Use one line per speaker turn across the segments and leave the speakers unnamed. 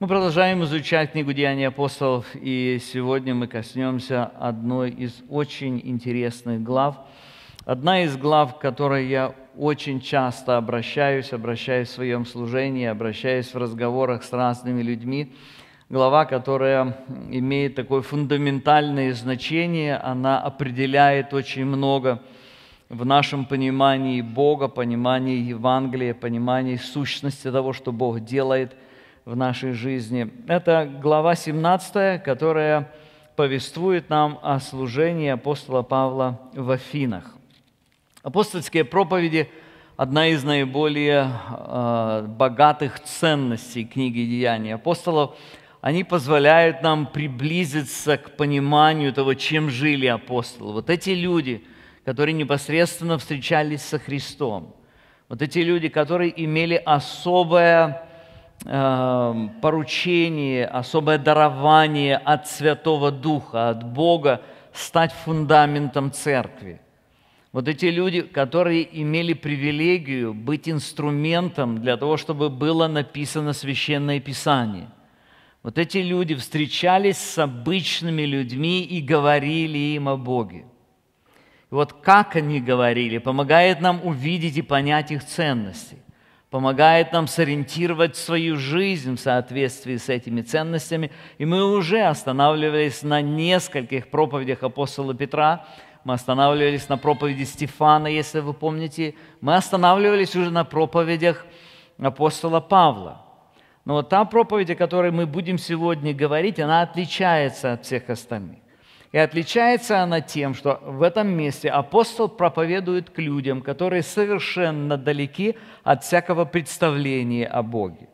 Мы продолжаем изучать книгу Деяний апостолов, и сегодня мы коснемся одной из очень интересных глав. Одна из глав, к которой я очень часто обращаюсь, обращаюсь в своем служении, обращаюсь в разговорах с разными людьми. Глава, которая имеет такое фундаментальное значение, она определяет очень много в нашем понимании Бога, понимании Евангелия, понимании сущности того, что Бог делает в нашей жизни. Это глава 17, которая повествует нам о служении апостола Павла в Афинах. Апостольские проповеди – одна из наиболее э, богатых ценностей книги Деяний апостолов. Они позволяют нам приблизиться к пониманию того, чем жили апостолы. Вот эти люди, которые непосредственно встречались со Христом, вот эти люди, которые имели особое поручение, особое дарование от Святого Духа, от Бога стать фундаментом церкви – вот эти люди, которые имели привилегию быть инструментом для того, чтобы было написано священное писание. Вот эти люди встречались с обычными людьми и говорили им о Боге. И вот как они говорили, помогает нам увидеть и понять их ценности, помогает нам сориентировать свою жизнь в соответствии с этими ценностями. И мы уже останавливались на нескольких проповедях апостола Петра – мы останавливались на проповеди Стефана, если вы помните, мы останавливались уже на проповедях апостола Павла. Но вот та проповедь, о которой мы будем сегодня говорить, она отличается от всех остальных. И отличается она тем, что в этом месте апостол проповедует к людям, которые совершенно далеки от всякого представления о Боге.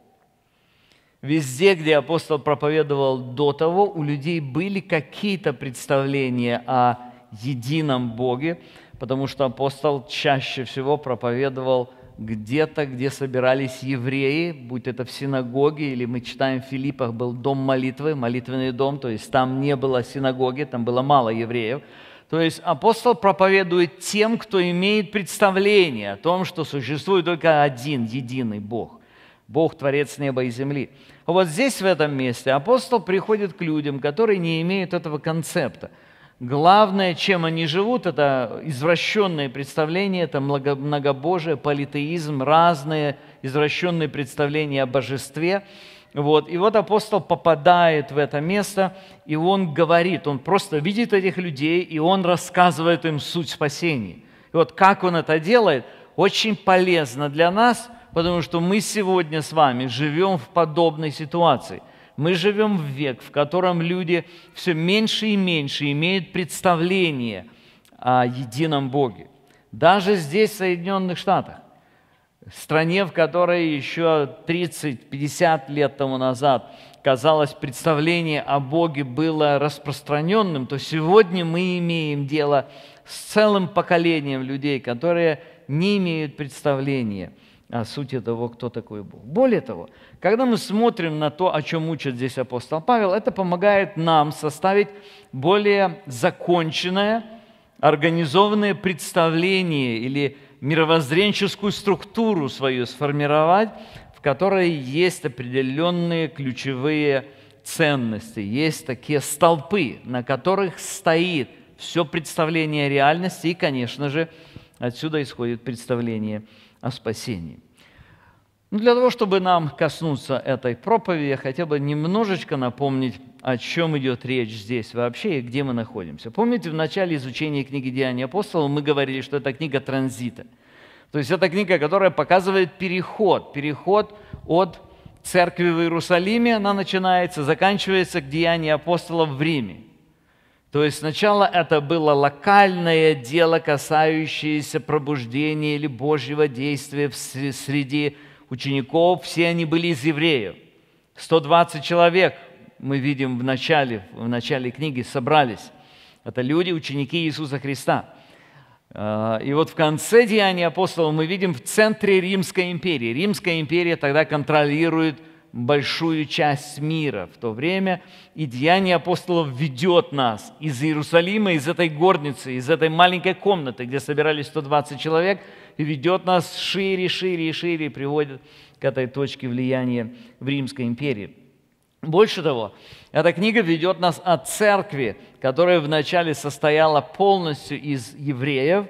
Везде, где апостол проповедовал до того, у людей были какие-то представления о едином Боге, потому что апостол чаще всего проповедовал где-то, где собирались евреи, будь это в синагоге, или мы читаем в Филиппах, был дом молитвы, молитвенный дом, то есть там не было синагоги, там было мало евреев. То есть апостол проповедует тем, кто имеет представление о том, что существует только один, единый Бог. Бог, Творец неба и земли. А вот здесь, в этом месте, апостол приходит к людям, которые не имеют этого концепта – Главное, чем они живут, это извращенные представления, это многобожие, политеизм, разные извращенные представления о божестве. Вот. И вот апостол попадает в это место, и он говорит, он просто видит этих людей, и он рассказывает им суть спасения. И вот как он это делает, очень полезно для нас, потому что мы сегодня с вами живем в подобной ситуации – мы живем в век, в котором люди все меньше и меньше имеют представление о едином Боге. Даже здесь, в Соединенных Штатах, стране, в которой еще 30-50 лет тому назад казалось, представление о Боге было распространенным, то сегодня мы имеем дело с целым поколением людей, которые не имеют представления – сути того, кто такой Бог. Более того, когда мы смотрим на то, о чем учит здесь апостол Павел, это помогает нам составить более законченное, организованное представление или мировоззренческую структуру свою сформировать, в которой есть определенные ключевые ценности, есть такие столпы, на которых стоит все представление реальности, и, конечно же, отсюда исходит представление о спасении. Ну, для того, чтобы нам коснуться этой проповеди, я хотел бы немножечко напомнить, о чем идет речь здесь вообще и где мы находимся. Помните, в начале изучения книги «Деяния апостолов» мы говорили, что это книга транзита. То есть это книга, которая показывает переход, переход от церкви в Иерусалиме, она начинается, заканчивается к Деянию апостолов в Риме. То есть сначала это было локальное дело, касающееся пробуждения или Божьего действия среди учеников. Все они были из евреев. 120 человек, мы видим в начале, в начале книги, собрались. Это люди, ученики Иисуса Христа. А, и вот в конце Деяния апостолов мы видим в центре Римской империи. Римская империя тогда контролирует большую часть мира в то время. И Деяние апостолов ведет нас из Иерусалима, из этой горницы, из этой маленькой комнаты, где собирались 120 человек, и ведет нас шире, шире и шире, и приводит к этой точке влияния в Римской империи. Больше того, эта книга ведет нас от церкви, которая вначале состояла полностью из евреев,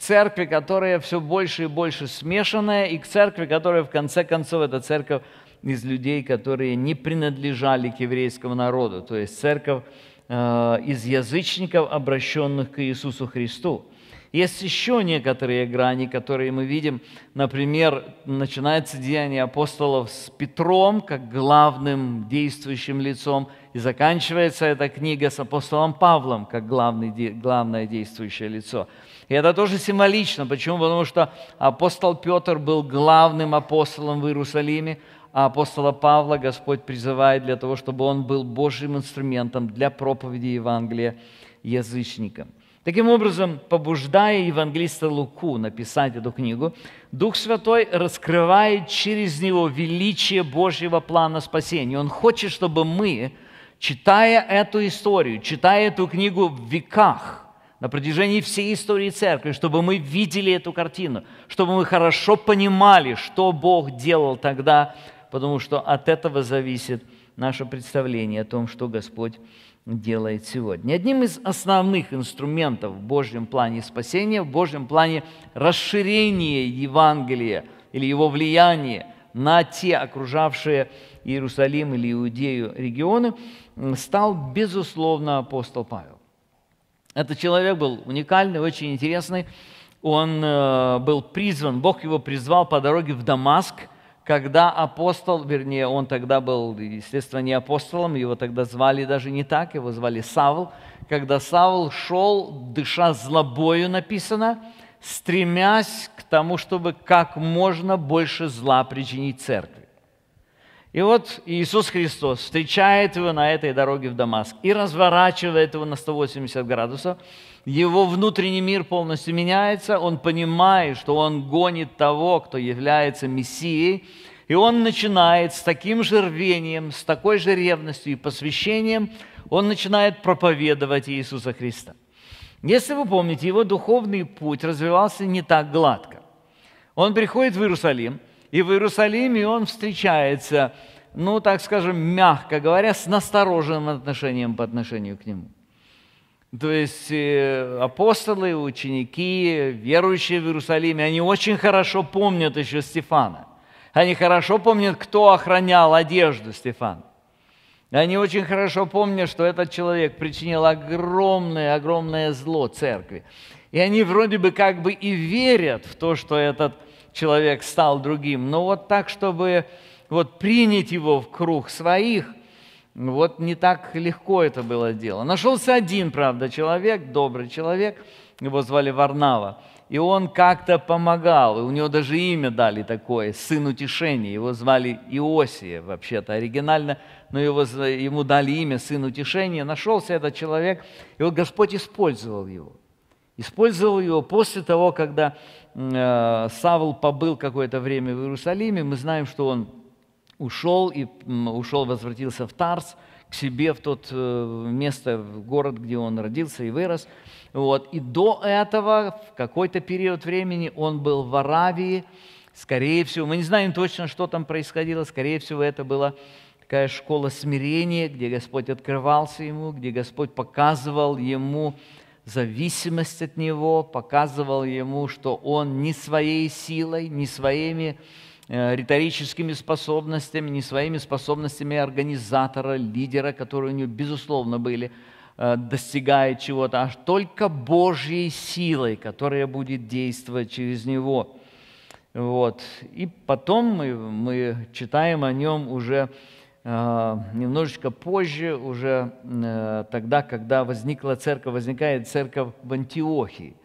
церкви, которая все больше и больше смешанная, и к церкви, которая в конце концов, это церковь из людей, которые не принадлежали к еврейскому народу, то есть церковь э, из язычников, обращенных к Иисусу Христу. Есть еще некоторые грани, которые мы видим. Например, начинается деяние апостолов с Петром, как главным действующим лицом, и заканчивается эта книга с апостолом Павлом, как главный, главное действующее лицо. И это тоже символично. Почему? Потому что апостол Петр был главным апостолом в Иерусалиме, а апостола Павла Господь призывает для того, чтобы он был Божьим инструментом для проповеди Евангелия язычникам. Таким образом, побуждая евангелиста Луку написать эту книгу, Дух Святой раскрывает через него величие Божьего плана спасения. Он хочет, чтобы мы, читая эту историю, читая эту книгу в веках, на протяжении всей истории церкви, чтобы мы видели эту картину, чтобы мы хорошо понимали, что Бог делал тогда, потому что от этого зависит наше представление о том, что Господь делает сегодня. Одним из основных инструментов в Божьем плане спасения, в Божьем плане расширения Евангелия или его влияния на те окружавшие Иерусалим или Иудею регионы, стал, безусловно, апостол Павел. Этот человек был уникальный, очень интересный. Он э, был призван, Бог его призвал по дороге в Дамаск – когда апостол, вернее, он тогда был, естественно, не апостолом, его тогда звали даже не так, его звали Савл, когда Савл шел, дыша злобою, написано, стремясь к тому, чтобы как можно больше зла причинить церкви. И вот Иисус Христос встречает его на этой дороге в Дамаск и разворачивает его на 180 градусов. Его внутренний мир полностью меняется, он понимает, что он гонит того, кто является Мессией, и он начинает с таким же рвением, с такой же ревностью и посвящением, он начинает проповедовать Иисуса Христа. Если вы помните, его духовный путь развивался не так гладко. Он приходит в Иерусалим – и в Иерусалиме он встречается, ну, так скажем, мягко говоря, с настороженным отношением по отношению к нему. То есть э, апостолы, ученики, верующие в Иерусалиме, они очень хорошо помнят еще Стефана. Они хорошо помнят, кто охранял одежду Стефана. Они очень хорошо помнят, что этот человек причинил огромное, огромное зло церкви. И они вроде бы как бы и верят в то, что этот человек стал другим, но вот так, чтобы вот принять его в круг своих, вот не так легко это было дело. Нашелся один, правда, человек, добрый человек, его звали Варнава, и он как-то помогал, и у него даже имя дали такое, сын утешения, его звали Иосия, вообще-то оригинально, но его, ему дали имя сын утешения, нашелся этот человек, и вот Господь использовал его. Использовал его после того, когда Савл побыл какое-то время в Иерусалиме, мы знаем, что он ушел и ушел, возвратился в Тарс, к себе в тот э, место, в город, где он родился и вырос. Вот. И до этого, в какой-то период времени, он был в Аравии, скорее всего, мы не знаем точно, что там происходило, скорее всего, это была такая школа смирения, где Господь открывался ему, где Господь показывал ему зависимость от него, показывал ему, что он не своей силой, не своими э, риторическими способностями, не своими способностями организатора, лидера, которые у него, безусловно, были, э, достигает чего-то, а только Божьей силой, которая будет действовать через него. Вот. И потом мы, мы читаем о нем уже немножечко позже, уже э, тогда, когда возникла церковь, возникает церковь в Антиохии.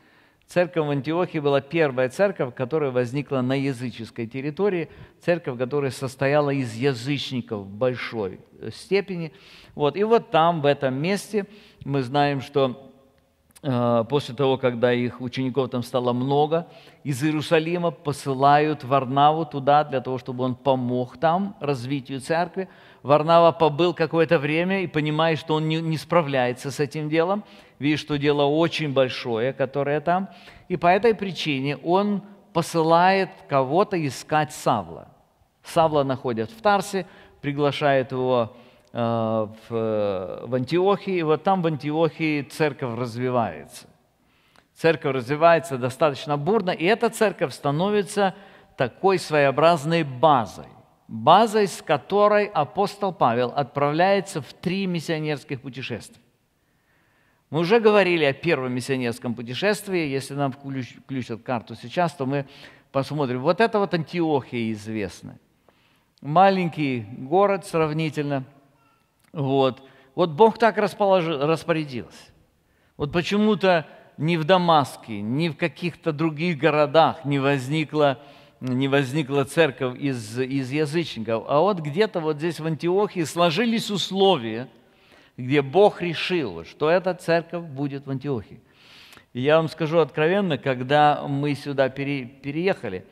Церковь в Антиохии была первая церковь, которая возникла на языческой территории, церковь, которая состояла из язычников в большой степени. Вот. И вот там, в этом месте, мы знаем, что э, после того, когда их учеников там стало много, из Иерусалима посылают Варнаву туда для того, чтобы он помог там развитию церкви. Варнава побыл какое-то время и понимает, что он не, не справляется с этим делом, видит, что дело очень большое, которое там, и по этой причине он посылает кого-то искать Савла. Савла находят в Тарсе, приглашает его в, в Антиохии, и вот там в Антиохии церковь развивается. Церковь развивается достаточно бурно, и эта церковь становится такой своеобразной базой базой, с которой апостол Павел отправляется в три миссионерских путешествия. Мы уже говорили о первом миссионерском путешествии. Если нам включат карту сейчас, то мы посмотрим. Вот это вот Антиохия известная. Маленький город сравнительно. Вот, вот Бог так распорядился. Вот почему-то ни в Дамаске, ни в каких-то других городах не возникло не возникла церковь из, из язычников. А вот где-то вот здесь в Антиохии сложились условия, где Бог решил, что эта церковь будет в Антиохии. И я вам скажу откровенно, когда мы сюда пере, переехали,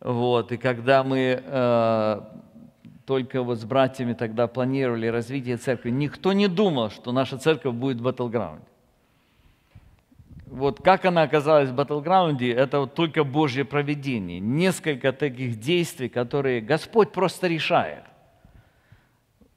вот, и когда мы э, только вот с братьями тогда планировали развитие церкви, никто не думал, что наша церковь будет в Батлграунде вот как она оказалась в батлграунде, это вот только Божье проведение. Несколько таких действий, которые Господь просто решает.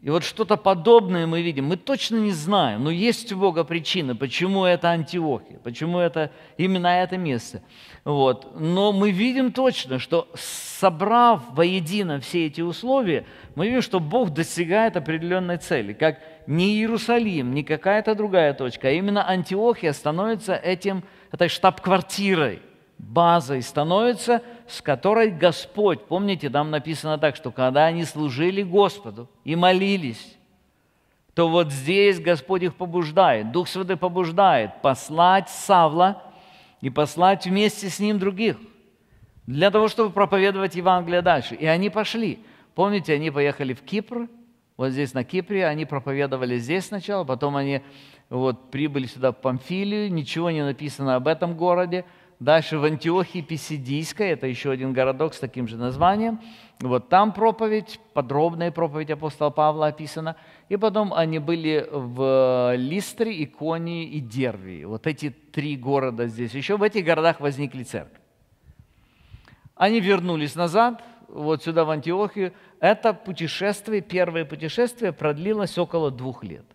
И вот что-то подобное мы видим. Мы точно не знаем, но есть у Бога причина, почему это Антиохия, почему это именно это место. Вот. Но мы видим точно, что собрав воедино все эти условия, мы видим, что Бог достигает определенной цели. Как не Иерусалим, не какая-то другая точка, а именно Антиохия становится этим, этой штаб-квартирой, базой становится, с которой Господь, помните, там написано так, что когда они служили Господу и молились, то вот здесь Господь их побуждает, Дух Святой побуждает послать Савла и послать вместе с ним других, для того, чтобы проповедовать Евангелие дальше. И они пошли. Помните, они поехали в Кипр, вот здесь на Кипре, они проповедовали здесь сначала, потом они вот, прибыли сюда в Памфилию, ничего не написано об этом городе, Дальше в Антиохии Писидийской, это еще один городок с таким же названием. Вот там проповедь, подробная проповедь апостола Павла описана. И потом они были в Листре, Иконии и Дервии. Вот эти три города здесь. Еще в этих городах возникли церкви. Они вернулись назад, вот сюда, в Антиохию. Это путешествие, первое путешествие продлилось около двух лет.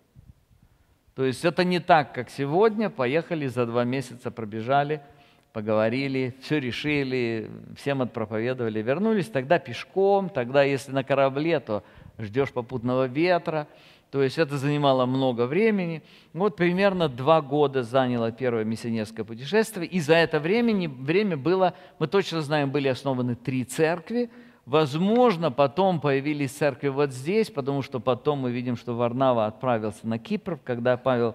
То есть это не так, как сегодня. Поехали, за два месяца пробежали – поговорили, все решили, всем отпроповедовали, вернулись тогда пешком, тогда если на корабле, то ждешь попутного ветра, то есть это занимало много времени. Вот примерно два года заняло первое миссионерское путешествие, и за это время, время было, мы точно знаем, были основаны три церкви, Возможно, потом появились церкви вот здесь, потому что потом мы видим, что Варнава отправился на Кипр, когда Павел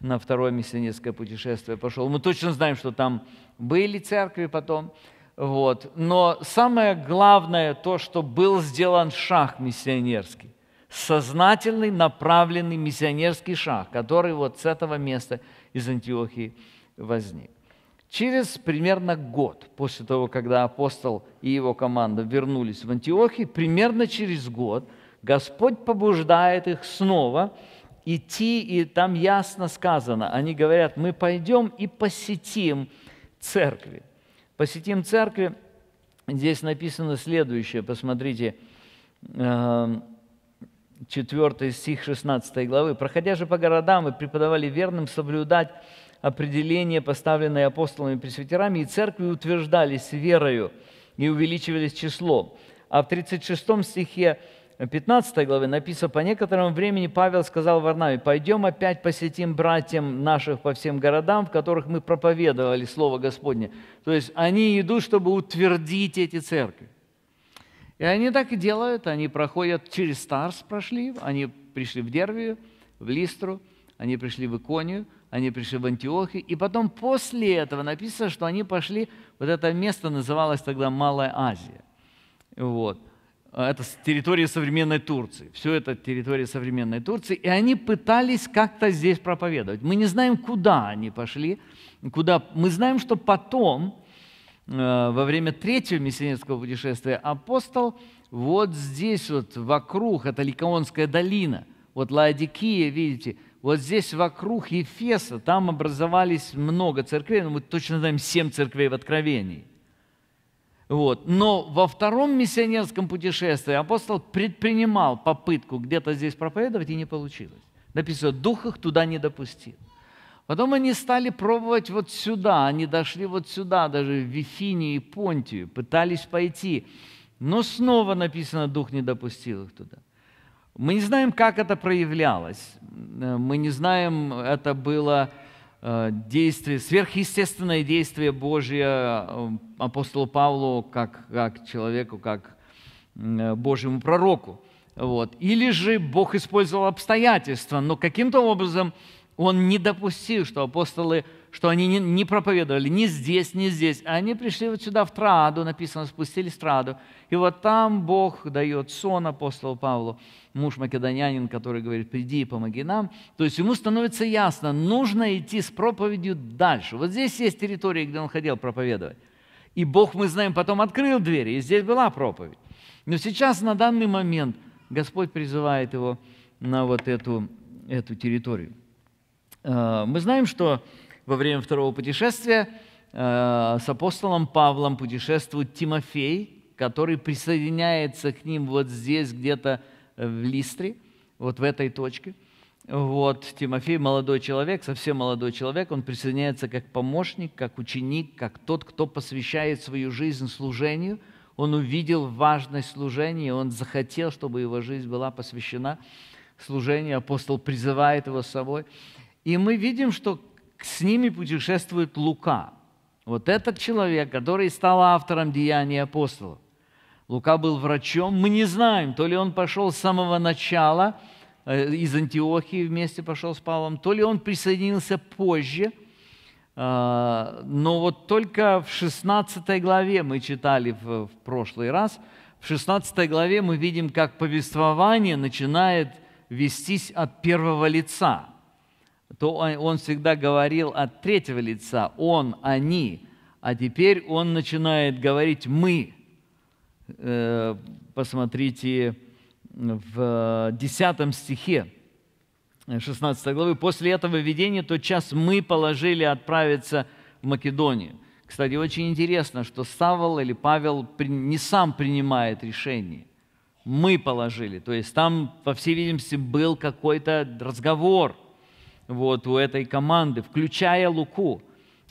на второе миссионерское путешествие пошел. Мы точно знаем, что там были церкви потом. Вот. Но самое главное то, что был сделан шаг миссионерский. Сознательный, направленный миссионерский шаг, который вот с этого места из Антиохии возник. Через примерно год после того, когда апостол и его команда вернулись в Антиохию, примерно через год Господь побуждает их снова идти, и там ясно сказано, они говорят, мы пойдем и посетим церкви. Посетим церкви, здесь написано следующее, посмотрите, 4 эм, стих 16 главы. «Проходя же по городам и преподавали верным соблюдать определения, поставленные апостолами и пресвитерами, и церкви утверждались верою и увеличивались числом». А в 36 стихе 15 главе написано, «По некоторому времени Павел сказал Варнаве, пойдем опять посетим братьям наших по всем городам, в которых мы проповедовали Слово Господне». То есть они идут, чтобы утвердить эти церкви. И они так и делают, они проходят через Старс, прошли, они пришли в Дервию, в Листру, они пришли в Иконию, они пришли в Антиохию, и потом после этого написано, что они пошли, вот это место называлось тогда Малая Азия. Вот. А, это территория современной Турции. Все это территория современной Турции. И они пытались как-то здесь проповедовать. Мы не знаем, куда они пошли. Куда... Мы знаем, что потом, э, во время третьего миссионерского путешествия, апостол вот здесь вот вокруг, это Ликаонская долина, вот Лаодикия, видите, вот здесь вокруг Ефеса, там образовались много церквей, но мы точно знаем семь церквей в Откровении – Вот. Но во втором миссионерском путешествии апостол предпринимал попытку где-то здесь проповедовать, и не получилось. Написано, дух их туда не допустил. Потом они стали пробовать вот сюда, они дошли вот сюда, даже в Вифинию и Понтию, пытались пойти. Но снова написано, дух не допустил их туда. Мы не знаем, как это проявлялось. Мы не знаем, это было Э, действие, сверхъестественное действие Божье э, апостолу Павлу как, как человеку, как э, Божьему пророку. Вот. Или же Бог использовал обстоятельства, но каким-то образом Он не допустил, что апостолы что они не, не проповедовали ни здесь, ни здесь. Они пришли вот сюда, в Траду, написано, спустились в Траду. И вот там Бог дает сон апостолу Павлу, муж македонянин, который говорит, приди и помоги нам. То есть ему становится ясно, нужно идти с проповедью дальше. Вот здесь есть территория, где он хотел проповедовать. И Бог, мы знаем, потом открыл двери, и здесь была проповедь. Но сейчас, на данный момент, Господь призывает его на вот эту, эту территорию. Э, мы знаем, что во время второго путешествия э, с апостолом Павлом путешествует Тимофей, который присоединяется к ним вот здесь, где-то в Листре, вот в этой точке. Вот, Тимофей молодой человек, совсем молодой человек, он присоединяется как помощник, как ученик, как тот, кто посвящает свою жизнь служению. Он увидел важность служения, он захотел, чтобы его жизнь была посвящена служению. Апостол призывает его с собой. И мы видим, что с ними путешествует Лука. Вот этот человек, который стал автором Деяний апостолов. Лука был врачом. Мы не знаем, то ли он пошел с самого начала э, из Антиохии вместе пошел с Павлом, то ли он присоединился позже. А, но вот только в 16 главе мы читали в, прошлый раз, в 16 главе мы видим, как повествование начинает вестись от первого лица – то он всегда говорил от третьего лица, он, они, а теперь он начинает говорить мы. Э, посмотрите в 10 стихе 16 главы. После этого видения тот час мы положили отправиться в Македонию. Кстати, очень интересно, что Савол или Павел не сам принимает решение. Мы положили. То есть там, по всей видимости, был какой-то разговор – вот у этой команды, включая Луку.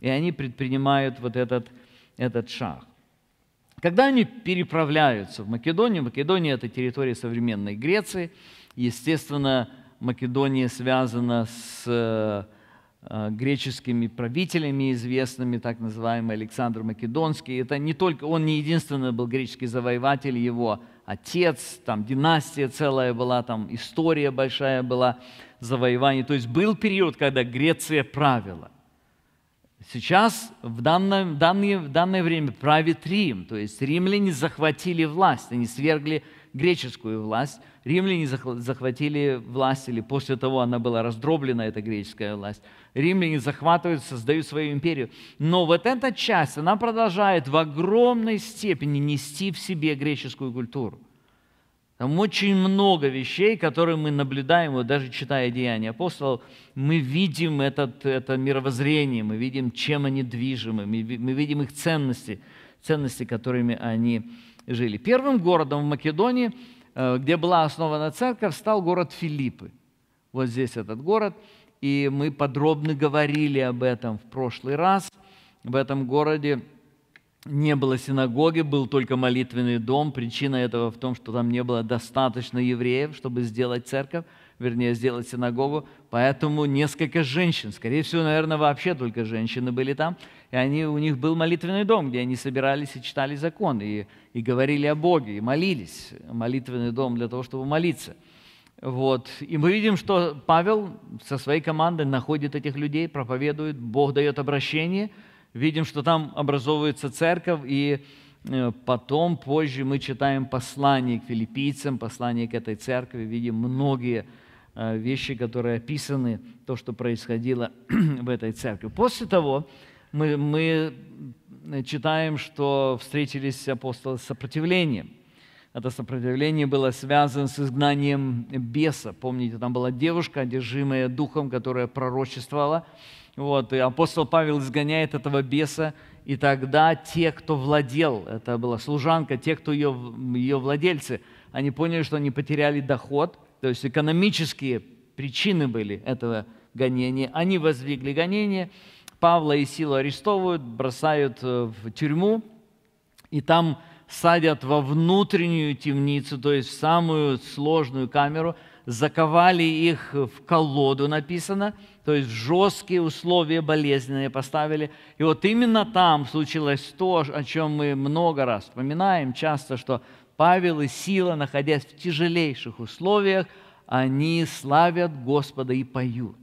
И они предпринимают вот этот, этот шаг. Когда они переправляются в Македонию, Македония – это территория современной Греции. Естественно, Македония связана с э, греческими правителями известными, так называемый Александр Македонский. Это не только, он не единственный был греческий завоеватель, его отец, там династия целая была, там история большая была завоеваний. То есть был период, когда Греция правила. Сейчас, в данное, в данное, в данное время правит Рим. То есть римляне захватили власть, они свергли греческую власть. Римляне захватили власть, или после того она была раздроблена, эта греческая власть. Римляне захватывают, создают свою империю. Но вот эта часть, она продолжает в огромной степени нести в себе греческую культуру. Там очень много вещей, которые мы наблюдаем, вот даже читая Деяния апостолов, мы видим этот, это мировоззрение, мы видим, чем они движимы, мы, мы видим их ценности, ценности, которыми они жили. Первым городом в Македонии, э, где была основана церковь, стал город Филиппы. Вот здесь этот город, и мы подробно говорили об этом в прошлый раз. В этом городе не было синагоги, был только молитвенный дом. Причина этого в том, что там не было достаточно евреев, чтобы сделать церковь, вернее, сделать синагогу. Поэтому несколько женщин, скорее всего, наверное, вообще только женщины были там. И они, у них был молитвенный дом, где они собирались и читали закон, и, и говорили о Боге, и молились. Молитвенный дом для того, чтобы молиться. Вот. И мы видим, что Павел со своей командой находит этих людей, проповедует, Бог дает обращение – видим, что там образовывается церковь, и э, потом, позже мы читаем послание к филиппийцам, послание к этой церкви, видим многие э, вещи, которые описаны, то, что происходило в этой церкви. После того мы, мы читаем, что встретились апостолы с сопротивлением. Это сопротивление было связано с изгнанием беса. Помните, там была девушка, одержимая духом, которая пророчествовала, вот, и апостол Павел изгоняет этого беса, И тогда те, кто владел, это была служанка, те, кто ее, ее владельцы, они поняли, что они потеряли доход, то есть экономические причины были этого гонения. Они воздвигли гонение, Павла и Силу арестовывают, бросают э, в тюрьму, и там садят во внутреннюю темницу, то есть в самую сложную камеру, заковали их в колоду, написано, то есть жесткие условия болезненные поставили. И вот именно там случилось то, о чем мы много раз вспоминаем, часто, что Павел и Сила, находясь в тяжелейших условиях, они славят Господа и поют.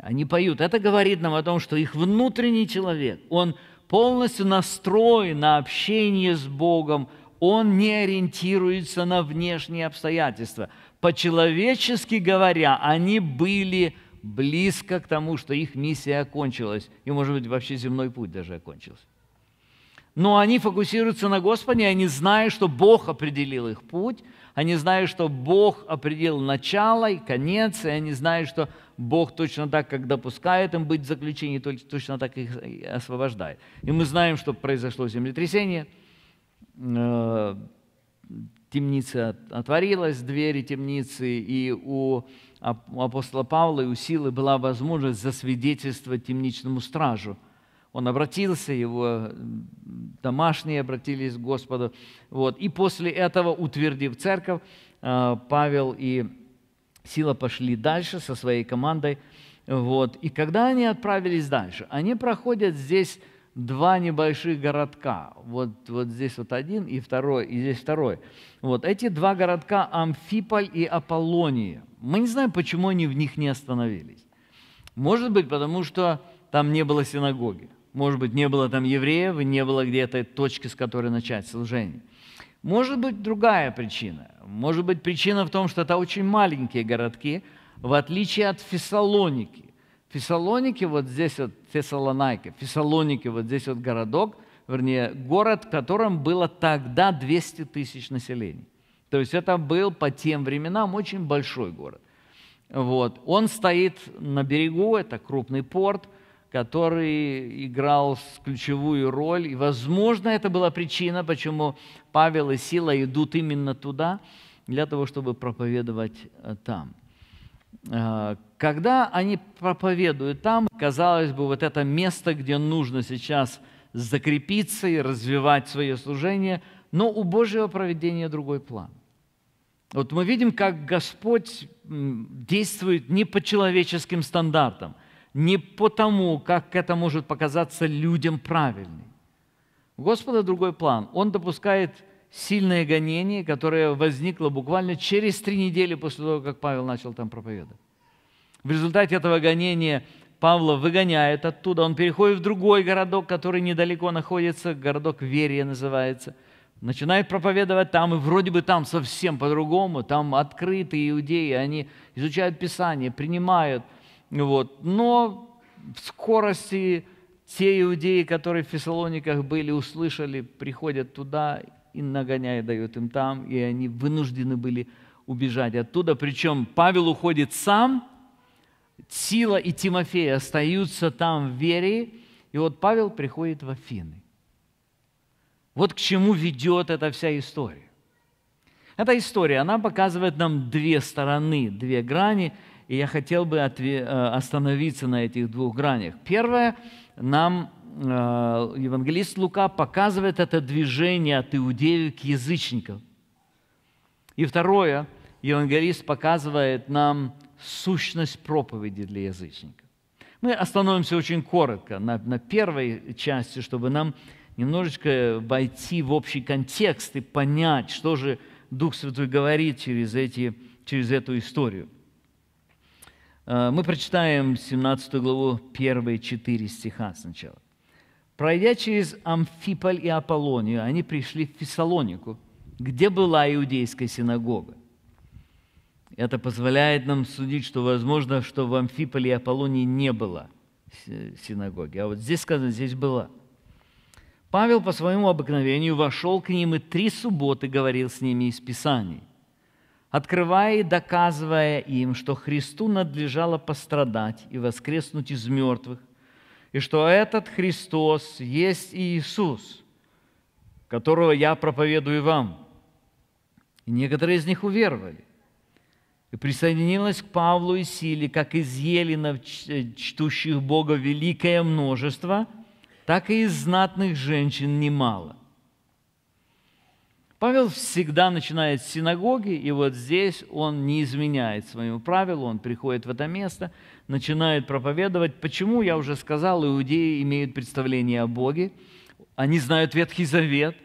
Они поют. Это говорит нам о том, что их внутренний человек, он полностью настроен на общение с Богом, он не ориентируется на внешние обстоятельства. По-человечески говоря, они были близко к тому, что их миссия окончилась, и, может быть, вообще земной путь даже окончился. Но они фокусируются на Господе, они знают, что Бог определил их путь, они знают, что Бог определил начало и конец, и они знают, что Бог точно так, как допускает им быть в заключении, точно так их освобождает. И мы знаем, что произошло землетрясение, э, темница отворилась, двери темницы, и у апостола Павла и у Силы была возможность засвидетельствовать темничному стражу – он обратился, его домашние обратились к Господу. Вот. И после этого, утвердив церковь, э, Павел и Сила пошли дальше со своей командой. Вот. И когда они отправились дальше, они проходят здесь два небольших городка. Вот, вот здесь вот один и второй, и здесь второй. Вот эти два городка Амфиполь и Аполлония. Мы не знаем, почему они в них не остановились. Может быть, потому что там не было синагоги. Может быть, не было там евреев, не было где-то точки, с которой начать служение. Может быть, другая причина. Может быть, причина в том, что это очень маленькие городки, в отличие от Фессалоники. Фессалоники, вот здесь вот Фессалонайка, Фессалоники, вот здесь вот городок, вернее, город, в котором было тогда 200 тысяч населения. То есть это был по тем временам очень большой город. Вот. Он стоит на берегу, это крупный порт – который играл ключевую роль. И, возможно, это была причина, почему Павел и Сила идут именно туда, для того, чтобы проповедовать э, там. Э, когда они проповедуют там, казалось бы, вот это место, где нужно сейчас закрепиться и развивать свое служение, но у Божьего проведения другой план. Вот мы видим, как Господь действует не по человеческим стандартам не потому, как это может показаться людям правильным. У Господа другой план. Он допускает сильное гонение, которое возникло буквально через три недели после того, как Павел начал там проповедовать. В результате этого гонения Павла выгоняют оттуда, он переходит в другой городок, который недалеко находится, городок Верия называется, начинает проповедовать там, и вроде бы там совсем по-другому, там открытые иудеи, они изучают Писание, принимают – вот. Но в скорости те иудеи, которые в Фессалониках были, услышали, приходят туда и нагоняют, дают им там, и они вынуждены были убежать оттуда. Причем Павел уходит сам, Сила и Тимофей остаются там в вере, и вот Павел приходит в Афины. Вот к чему ведет эта вся история. Эта история, она показывает нам две стороны, две грани – и я хотел бы э, остановиться на этих двух гранях. Первое, нам евангелист Лука показывает это движение от иудеев к язычникам. И второе, евангелист показывает нам сущность проповеди для язычников. Мы остановимся очень коротко на, на первой части, чтобы нам немножечко войти в общий контекст и понять, что же Дух Святой говорит через, эти, через эту историю. Э, мы прочитаем 17 главу, первые четыре стиха сначала. Пройдя через Амфиполь и Аполлонию, они пришли в Фессалонику, где была иудейская синагога. Это позволяет нам судить, что возможно, что в Амфиполе и Аполлонии не было синагоги. А вот здесь сказано, здесь была. Павел по своему обыкновению вошел к ним и три субботы говорил с ними из Писаний открывая и доказывая им, что Христу надлежало пострадать и воскреснуть из мертвых, и что этот Христос есть Иисус, которого я проповедую вам. И некоторые из них уверовали. И присоединилось к Павлу и Силе, как из еленов, чтущих Бога, великое множество, так и из знатных женщин немало. Павел всегда начинает с синагоги, и вот здесь он не изменяет своему правилу, он приходит в это место, начинает проповедовать. Почему, я уже сказал, иудеи имеют представление о Боге, они знают Ветхий Завет,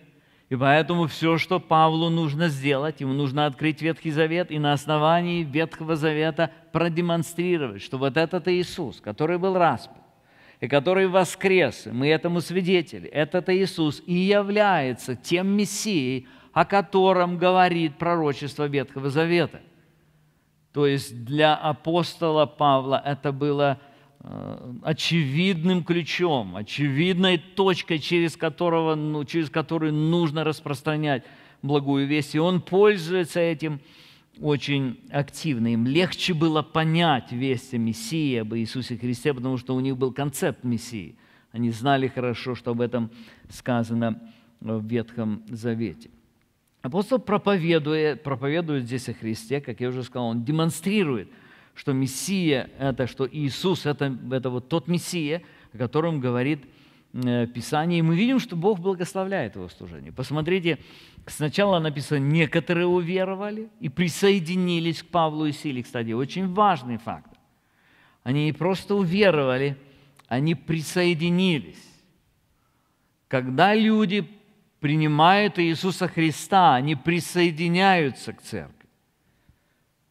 и поэтому все, что Павлу нужно сделать, ему нужно открыть Ветхий Завет и на основании Ветхого Завета продемонстрировать, что вот этот Иисус, который был распят, и который воскрес, мы этому свидетели, этот Иисус и является тем Мессией, о котором говорит пророчество Ветхого Завета. То есть для апостола Павла это было э, очевидным ключом, очевидной точкой, через, которого, ну, через которую нужно распространять благую весть. И он пользуется этим очень активно. Им легче было понять весть о Мессии, об Иисусе Христе, потому что у них был концепт Мессии. Они знали хорошо, что об этом сказано в Ветхом Завете. Апостол проповедует, проповедует здесь о Христе, как я уже сказал, он демонстрирует, что Мессия – это, что Иисус – это, это вот тот Мессия, о котором говорит э, Писание. И мы видим, что Бог благословляет его служение. Посмотрите, сначала написано, некоторые уверовали и присоединились к Павлу и Силе. Кстати, очень важный факт. Они не просто уверовали, они присоединились. Когда люди принимают Иисуса Христа, они присоединяются к церкви.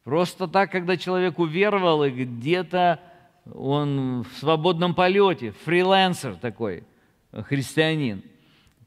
Просто так, когда человек уверовал, и где-то он в свободном полете, фрилансер такой, христианин.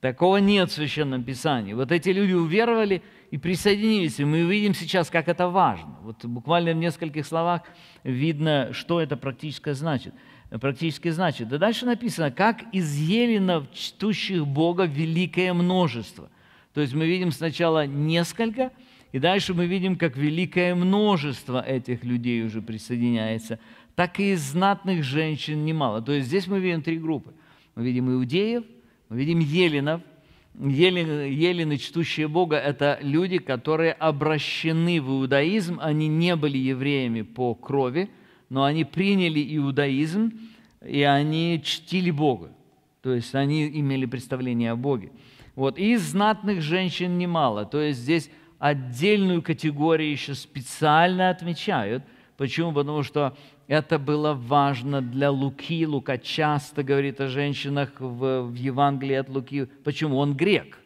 Такого нет в Священном Писании. Вот эти люди уверовали и присоединились, и мы увидим сейчас, как это важно. Вот буквально в нескольких словах видно, что это практически значит практически значит. Да дальше написано, как из еленов, чтущих Бога, великое множество. То есть мы видим сначала несколько, и дальше мы видим, как великое множество этих людей уже присоединяется. Так и из знатных женщин немало. То есть здесь мы видим три группы. Мы видим иудеев, мы видим еленов. Елены, елены, чтущие Бога, это люди, которые обращены в иудаизм, они не были евреями по крови, но они приняли иудаизм, и они чтили Бога. То есть они имели представление о Боге. Вот. И знатных женщин немало. То есть здесь отдельную категорию еще специально отмечают. Почему? Потому что это было важно для Луки. Лука часто говорит о женщинах в, в Евангелии от Луки. Почему? Он грек.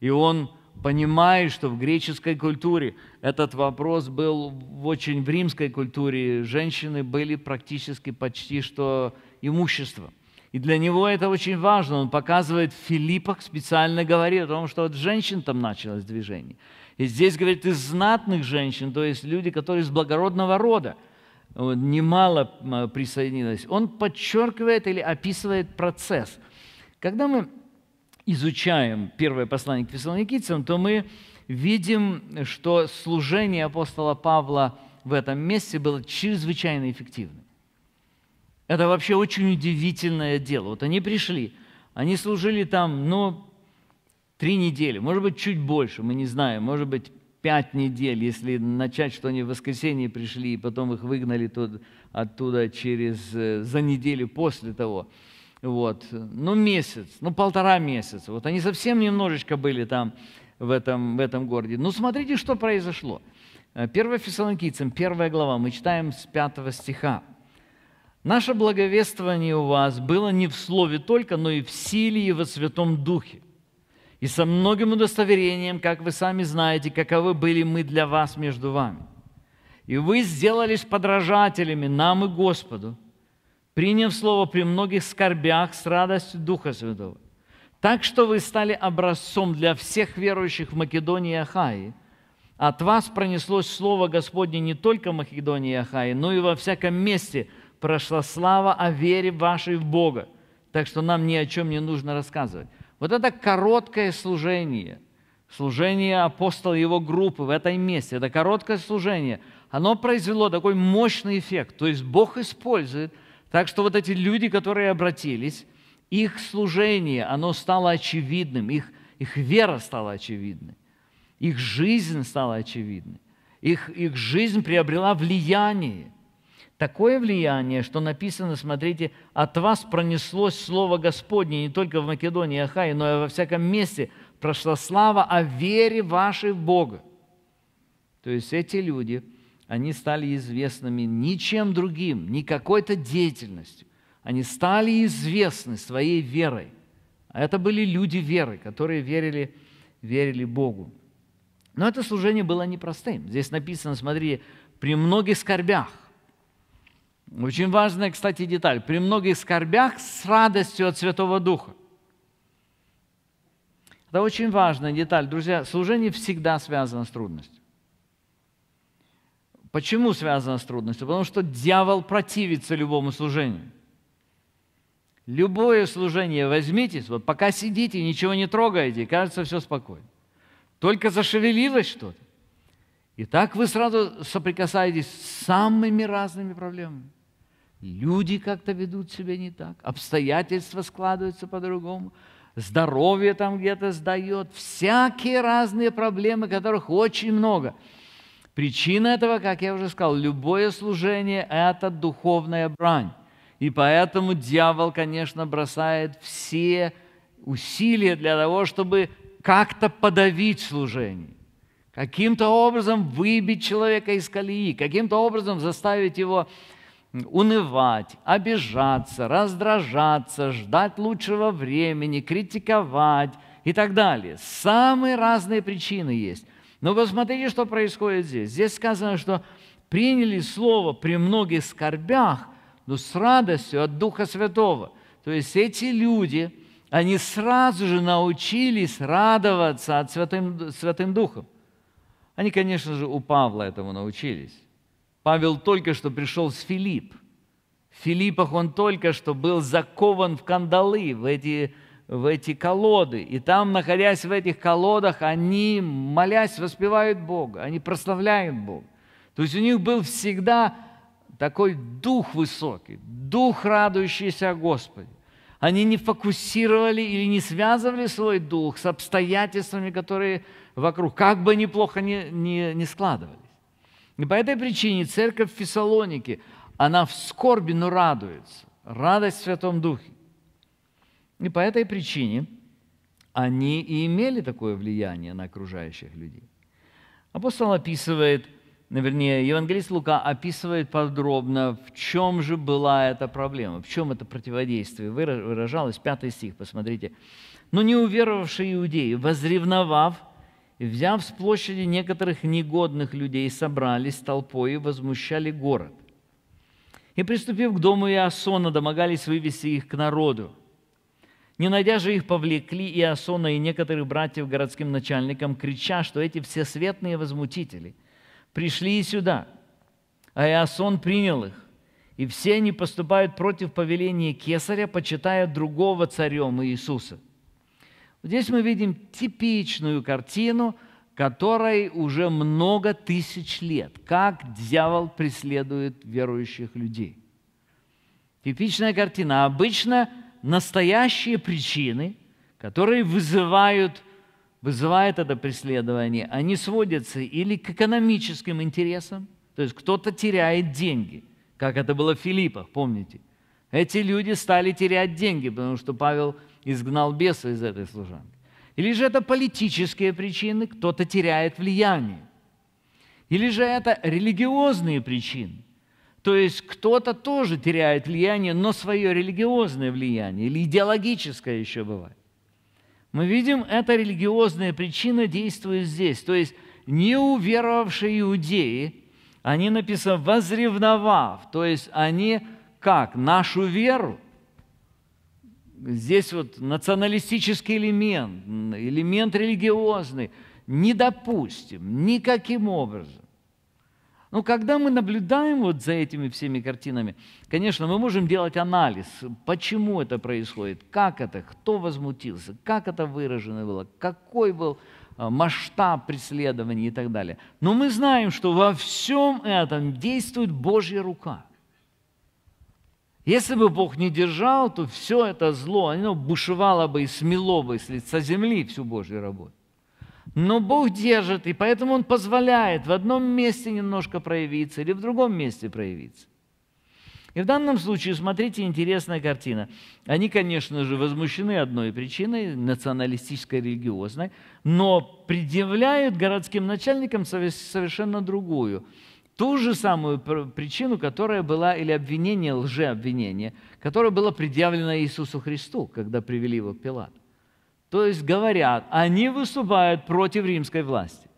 И он понимает, что в греческой культуре этот вопрос был в очень в римской культуре. Женщины были практически почти что имущество. И для него это очень важно. Он показывает в Филиппах, специально говорит о том, что от женщин там началось движение. И здесь говорит из знатных женщин, то есть люди, которые из благородного рода, немало присоединилось. Он подчеркивает или описывает процесс. Когда мы изучаем первое послание к фессалоникийцам, то мы видим, что служение апостола Павла в этом месте было чрезвычайно эффективным. Это вообще очень удивительное дело. Вот они пришли, они служили там, ну, три недели, может быть, чуть больше, мы не знаем, может быть, пять недель, если начать, что они в воскресенье пришли, и потом их выгнали тут, оттуда через, э, за неделю после того – вот, ну месяц, ну полтора месяца. Вот они совсем немножечко были там в этом, в этом городе. Ну смотрите, что произошло. 1 Фессалоникийцам, первая глава, мы читаем с 5 стиха. «Наше благовествование у вас было не в слове только, но и в силе и во Святом Духе, и со многим удостоверением, как вы сами знаете, каковы были мы для вас между вами. И вы сделались подражателями нам и Господу, приняв слово при многих скорбях с радостью Духа Святого. Так что вы стали образцом для всех верующих в Македонии и Ахаи. От вас пронеслось слово Господне не только в Македонии и Ахаи, но и во всяком месте прошла слава о вере вашей в Бога. Так что нам ни о чем не нужно рассказывать. Вот это короткое служение, служение апостола его группы в этом месте, это короткое служение, оно произвело такой мощный эффект. То есть Бог использует – Так что вот эти люди, которые обратились, их служение, оно стало очевидным, их, их вера стала очевидной, их жизнь стала очевидной, их, их жизнь приобрела влияние. Такое влияние, что написано, смотрите, от вас пронеслось Слово Господне не только в Македонии и Ахае, но и во всяком месте прошла слава о вере вашей в Бога. То есть эти люди, они стали известными ничем другим, не какой-то деятельностью. Они стали известны своей верой. А это были люди веры, которые верили, верили Богу. Но это служение было непростым. Здесь написано, смотри, при многих скорбях. Очень важная, кстати, деталь. При многих скорбях с радостью от Святого Духа. Это очень важная деталь. Друзья, служение всегда связано с трудностью. Почему связано с трудностью? Потому что дьявол противится любому служению. Любое служение возьмитесь, вот пока сидите, ничего не трогаете, кажется, все спокойно. Только зашевелилось что-то. И так вы сразу соприкасаетесь с самыми разными проблемами. Люди как-то ведут себя не так, обстоятельства складываются по-другому, здоровье там где-то сдает, всякие разные проблемы, которых очень много – Причина этого, как я уже сказал, любое служение – это духовная брань. И поэтому дьявол, конечно, бросает все усилия для того, чтобы как-то подавить служение, каким-то образом выбить человека из колеи, каким-то образом заставить его унывать, обижаться, раздражаться, ждать лучшего времени, критиковать и так далее. Самые разные причины есть. Но посмотрите, что происходит здесь. Здесь сказано, что приняли слово при многих скорбях, но с радостью от Духа Святого. То есть эти люди, они сразу же научились радоваться от Святым, Святым Духом. Они, конечно же, у Павла этому научились. Павел только что пришел с Филипп. В Филиппах он только что был закован в кандалы, в эти в эти колоды. И там, находясь в этих колодах, они, молясь, воспевают Бога, они прославляют Бога. То есть у них был всегда такой дух высокий, дух, радующийся о Господе. Они не фокусировали или не связывали свой дух с обстоятельствами, которые вокруг, как бы они плохо не, не, не складывались. И по этой причине церковь в Фессалонике, она в скорби, но радуется. Радость в Святом Духе. И по этой причине они и имели такое влияние на окружающих людей. Апостол описывает, вернее, евангелист Лука описывает подробно, в чем же была эта проблема, в чем это противодействие выражалось. Пятый стих, посмотрите. «Но не уверовавшие иудеи, возревновав, взяв с площади некоторых негодных людей, собрались толпой и возмущали город. И, приступив к дому Иосона, домогались вывести их к народу. Не найдя же их, повлекли Иосона и некоторых братьев городским начальникам, крича, что эти всесветные возмутители пришли и сюда. А Иосон принял их, и все они поступают против повеления Кесаря, почитая другого царем Иисуса. Здесь мы видим типичную картину, которой уже много тысяч лет, как дьявол преследует верующих людей. Типичная картина. Обычно – настоящие причины, которые вызывают, вызывают это преследование, они сводятся или к экономическим интересам, то есть кто-то теряет деньги, как это было в Филиппах, помните? Эти люди стали терять деньги, потому что Павел изгнал беса из этой служанки. Или же это политические причины, кто-то теряет влияние. Или же это религиозные причины. То есть кто-то тоже теряет влияние, но свое религиозное влияние или идеологическое еще бывает. Мы видим, эта религиозная причина действует здесь. То есть неуверовавшие иудеи, они написано возревновав, то есть они как? Нашу веру. Здесь вот националистический элемент, элемент религиозный. Не допустим никаким образом. Но когда мы наблюдаем вот за этими всеми картинами, конечно, мы можем делать анализ, почему это происходит, как это, кто возмутился, как это выражено было, какой был а, масштаб преследования и так далее. Но мы знаем, что во всем этом действует Божья рука. Если бы Бог не держал, то все это зло, оно бушевало бы и смело бы с лица земли всю Божью работу. Но Бог держит, и поэтому Он позволяет в одном месте немножко проявиться или в другом месте проявиться. И в данном случае, смотрите, интересная картина. Они, конечно же, возмущены одной причиной, националистической, религиозной, но предъявляют городским начальникам совершенно другую. Ту же самую причину, которая была, или обвинение, лжеобвинение, которое было предъявлено Иисусу Христу, когда привели его к Пилату. То есть говорят, они выступают против римской власти.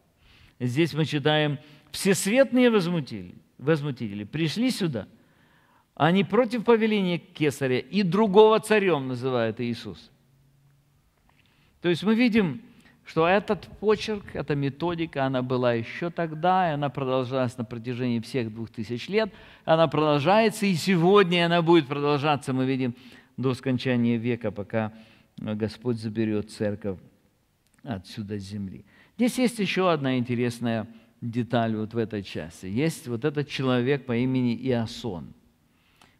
Здесь мы читаем, всесветные возмутители, возмутители пришли сюда, они против повеления кесаря и другого царем называют Иисус. То есть мы видим, что этот почерк, эта методика, она была еще тогда, и она продолжалась на протяжении всех двух тысяч лет, она продолжается, и сегодня она будет продолжаться, мы видим, до скончания века, пока Господь заберет церковь отсюда с земли. Здесь есть еще одна интересная деталь вот в этой части. Есть вот этот человек по имени Иосон.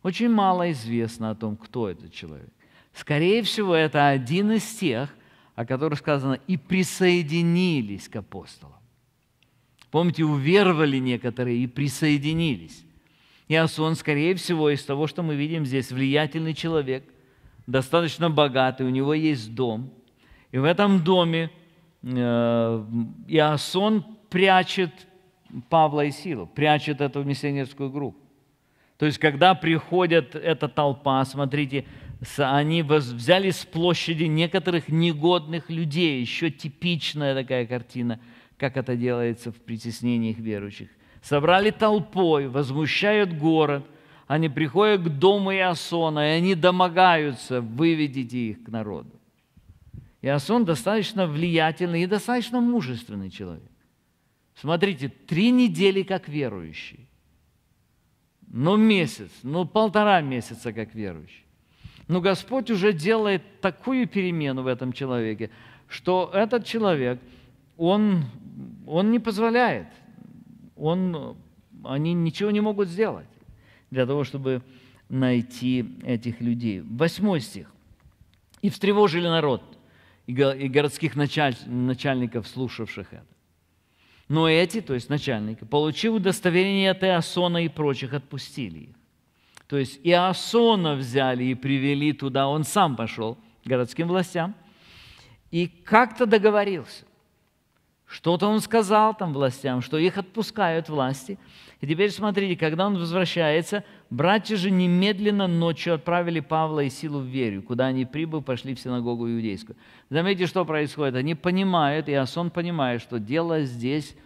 Очень мало известно о том, кто этот человек. Скорее всего, это один из тех, о которых сказано, и присоединились к апостолам. Помните, уверовали некоторые и присоединились. Иосон, скорее всего, из того, что мы видим здесь, влиятельный человек – достаточно богатый, у него есть дом. И в этом доме э, Иосон прячет Павла и Силу, прячет эту миссионерскую группу. То есть, когда приходит эта толпа, смотрите, они взяли с площади некоторых негодных людей, еще типичная такая картина, как это делается в притеснениях верующих. Собрали толпой, возмущают город – они приходят к дому Иосона, и они домогаются, выведите их к народу. Иосон достаточно влиятельный и достаточно мужественный человек. Смотрите, три недели как верующий. Ну, месяц, ну, полтора месяца как верующий. Но Господь уже делает такую перемену в этом человеке, что этот человек, он, он не позволяет, он, они ничего не могут сделать для того, чтобы найти этих людей. Восьмой стих. «И встревожили народ и городских начальников, слушавших это. Но эти, то есть начальники, получив удостоверение от Иосона и прочих, отпустили их. То есть Иосона взяли и привели туда, он сам пошел городским властям и как-то договорился. Что-то он сказал там властям, что их отпускают власти – и теперь смотрите, когда он возвращается, братья же немедленно ночью отправили Павла и Силу в Верю, куда они, прибыв, пошли в синагогу иудейскую. Заметьте, что происходит. Они понимают, и Асон понимает, что дело здесь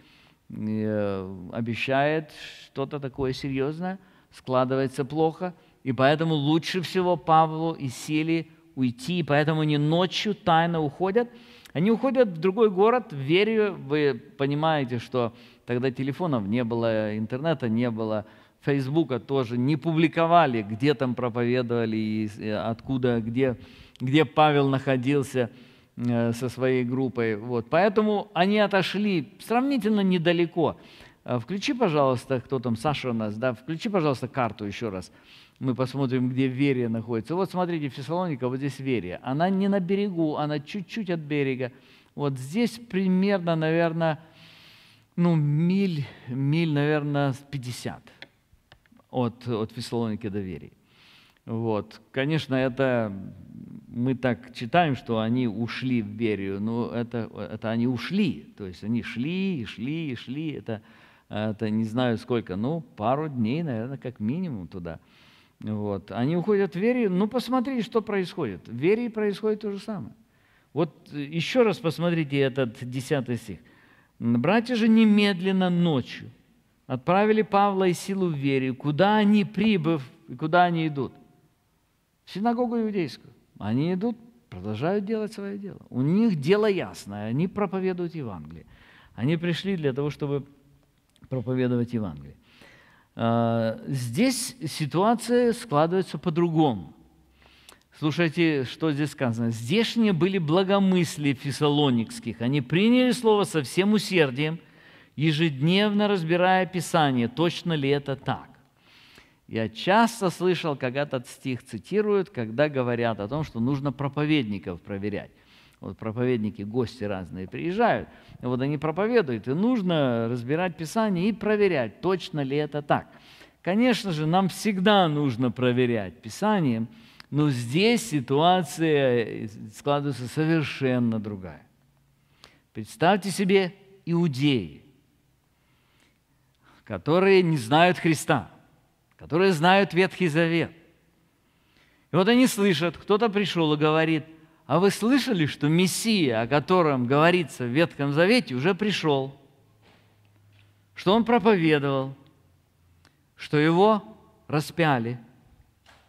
э, обещает что-то такое серьезное, складывается плохо, и поэтому лучше всего Павлу и Силе уйти, и поэтому они ночью тайно уходят. Они уходят в другой город, в Верию. Вы понимаете, что Тогда телефонов не было, интернета не было, Фейсбука тоже не публиковали, где там проповедовали, и э, откуда, где, где Павел находился э, со своей группой. Вот. Поэтому они отошли сравнительно недалеко. Э, включи, пожалуйста, кто там, Саша у нас, да, включи, пожалуйста, карту еще раз. Мы посмотрим, где Верия находится. Вот смотрите, Фессалоника, вот здесь Верия. Она не на берегу, она чуть-чуть от берега. Вот здесь примерно, наверное, ну, миль, миль, наверное, 50 от, от Фессалоники до Верии. Вот. Конечно, это мы так читаем, что они ушли в Берию, но это, это они ушли, то есть они шли и шли и шли, это, это не знаю сколько, ну, пару дней, наверное, как минимум туда. Вот. Они уходят в Верию, ну, посмотрите, что происходит. В Верии происходит то же самое. Вот еще раз посмотрите этот 10 стих. Братья же немедленно ночью отправили Павла и Силу в вере, куда они, прибыв, и куда они идут? В синагогу иудейскую. Они идут, продолжают делать свое дело. У них дело ясное, они проповедуют Евангелие. Они пришли для того, чтобы проповедовать Евангелие. А, здесь ситуация складывается по-другому. Слушайте, что здесь сказано. Здешние были благомыслие фессалоникских. Они приняли слово со всем усердием, ежедневно разбирая Писание, точно ли это так. Я часто слышал, как этот стих цитируют, когда говорят о том, что нужно проповедников проверять. Вот проповедники, гости разные приезжают, и вот они проповедуют, и нужно разбирать Писание и проверять, точно ли это так. Конечно же, нам всегда нужно проверять Писание, но здесь ситуация складывается совершенно другая. Представьте себе иудеи, которые не знают Христа – которые знают Ветхий Завет. И вот они слышат, кто-то пришел и говорит, а вы слышали, что Мессия, о котором говорится в Ветхом Завете, уже пришел, что он проповедовал, что его распяли,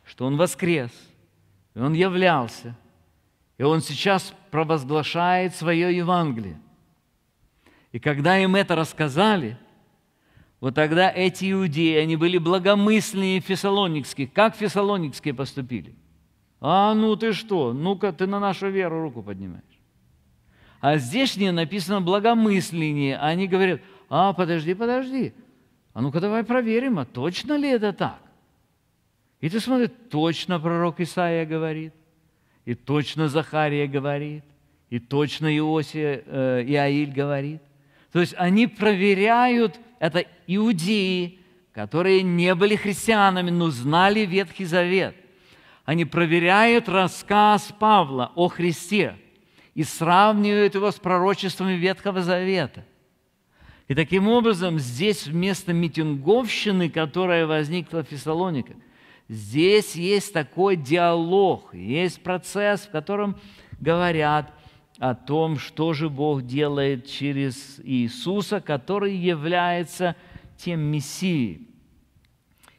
что он воскрес, и он являлся, и он сейчас провозглашает свое Евангелие. И когда им это рассказали – вот тогда эти иудеи, они были благомысленнее фессалоникские. Как фессалоникские поступили? А ну ты что? Ну-ка ты на нашу веру руку поднимаешь. А здешние написано благомысленнее. Они говорят, а подожди, подожди. А ну-ка давай проверим, а точно ли это так? И ты смотришь, точно пророк Исаия говорит, и точно Захария говорит, и точно Иосия, э, Иаиль говорит. То есть они проверяют это иудеи, которые не были христианами, но знали Ветхий Завет. Они проверяют рассказ Павла о Христе и сравнивают его с пророчествами Ветхого Завета. И таким образом здесь вместо митинговщины, которая возникла в Фессалониках, здесь есть такой диалог, есть процесс, в котором говорят – о том, что же Бог делает через Иисуса, который является тем Мессией.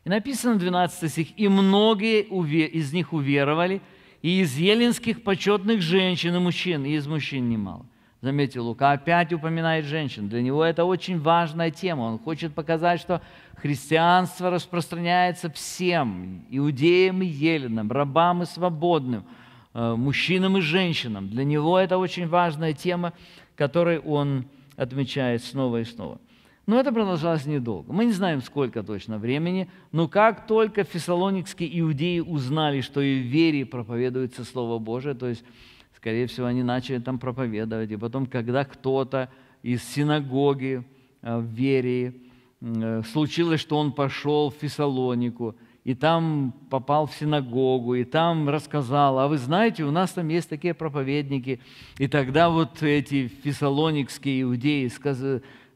И написано 12 стих, «И многие из них уверовали, и из еленских почетных женщин и мужчин, и из мужчин немало». Заметьте, Лука опять упоминает женщин. Для него это очень важная тема. Он хочет показать, что христианство распространяется всем, иудеям и еленам, рабам и свободным – Э, мужчинам и женщинам. Для него это очень важная тема, которую он отмечает снова и снова. Но это продолжалось недолго. Мы не знаем, сколько точно времени, но как только фессалоникские иудеи узнали, что и в вере проповедуется Слово Божие, то есть, скорее всего, они начали там проповедовать, и потом, когда кто-то из синагоги э, в вере случилось, что он пошел в Фессалонику – и там попал в синагогу, и там рассказал, а вы знаете, у нас там есть такие проповедники. И тогда вот эти фессалоникские иудеи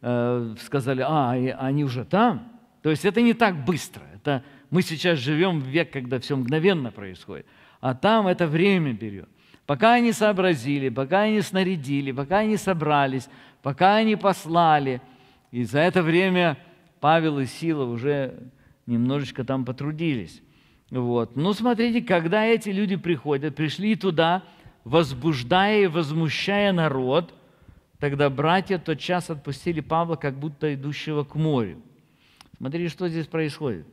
э, сказали, а, они уже там? То есть это не так быстро. Это мы сейчас живем в век, когда все мгновенно происходит. А там это время берет. Пока они сообразили, пока они снарядили, пока они собрались, пока они послали. И за это время Павел и Сила уже немножечко там потрудились. Вот. Ну, смотрите, когда эти люди приходят, пришли туда, возбуждая и возмущая народ, тогда братья тот час отпустили Павла, как будто идущего к морю. Смотрите, что здесь происходит.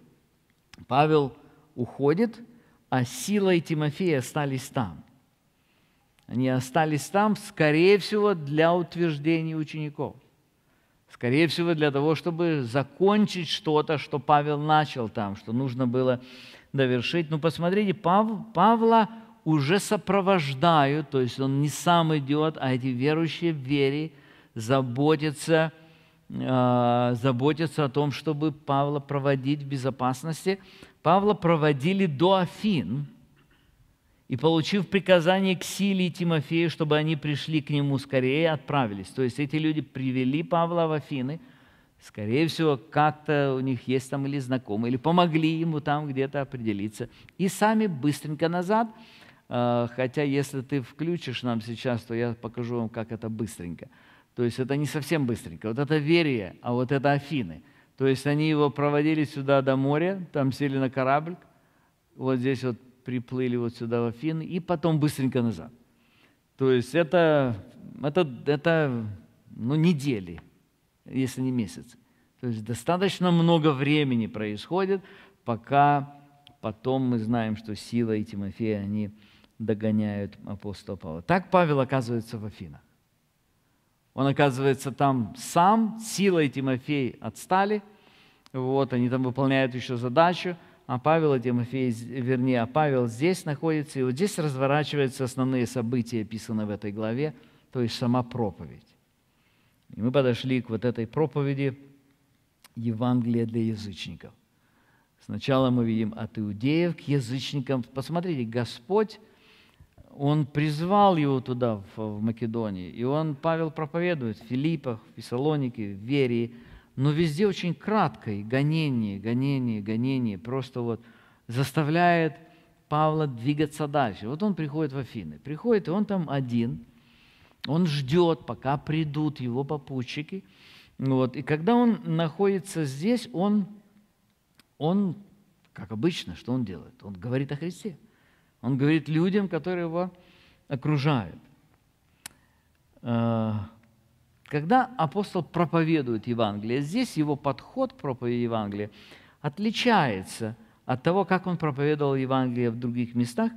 Павел уходит, а Сила и Тимофей остались там. Они остались там, скорее всего, для утверждения учеников. Скорее всего, для того, чтобы закончить что-то, что Павел начал там, что нужно было довершить. Ну, посмотрите, Пав, Павла уже сопровождают, то есть он не сам идет, а эти верующие в вере заботятся, э, заботятся о том, чтобы Павла проводить в безопасности. Павла проводили до Афин – и, получив приказание к Силе и Тимофею, чтобы они пришли к нему скорее, отправились. То есть эти люди привели Павла в Афины, скорее всего, как-то у них есть там или знакомые, или помогли ему там где-то определиться. И сами быстренько назад, а, хотя если ты включишь нам сейчас, то я покажу вам, как это быстренько. То есть это не совсем быстренько. Вот это Верия, а вот это Афины. То есть они его проводили сюда до моря, там сели на корабль, вот здесь вот приплыли вот сюда в Афины и потом быстренько назад. То есть это, это, это ну, недели, если не месяцы. То есть достаточно много времени происходит, пока потом мы знаем, что Сила и Тимофей, они догоняют апостола Павла. Так Павел оказывается в Афинах. Он оказывается там сам, Сила и Тимофей отстали, вот, они там выполняют еще задачу, а Павел и Тимофей, вернее, а Павел здесь находится, и вот здесь разворачиваются основные события, описанные в этой главе, то есть сама проповедь. И мы подошли к вот этой проповеди Евангелия для язычников. Сначала мы видим от иудеев к язычникам. Посмотрите, Господь, Он призвал его туда, в Македонии, и Он, Павел проповедует в Филиппах, в Фессалонике, в Верии, но везде очень кратко, и гонение, гонение, гонение, просто вот заставляет Павла двигаться дальше. Вот он приходит в Афины, приходит, и он там один, он ждет, пока придут его попутчики. Вот. И когда он находится здесь, он, он, как обычно, что он делает? Он говорит о Христе. Он говорит людям, которые его окружают. Когда апостол проповедует Евангелие, здесь его подход к проповеди Евангелия отличается от того, как он проповедовал Евангелие в других местах.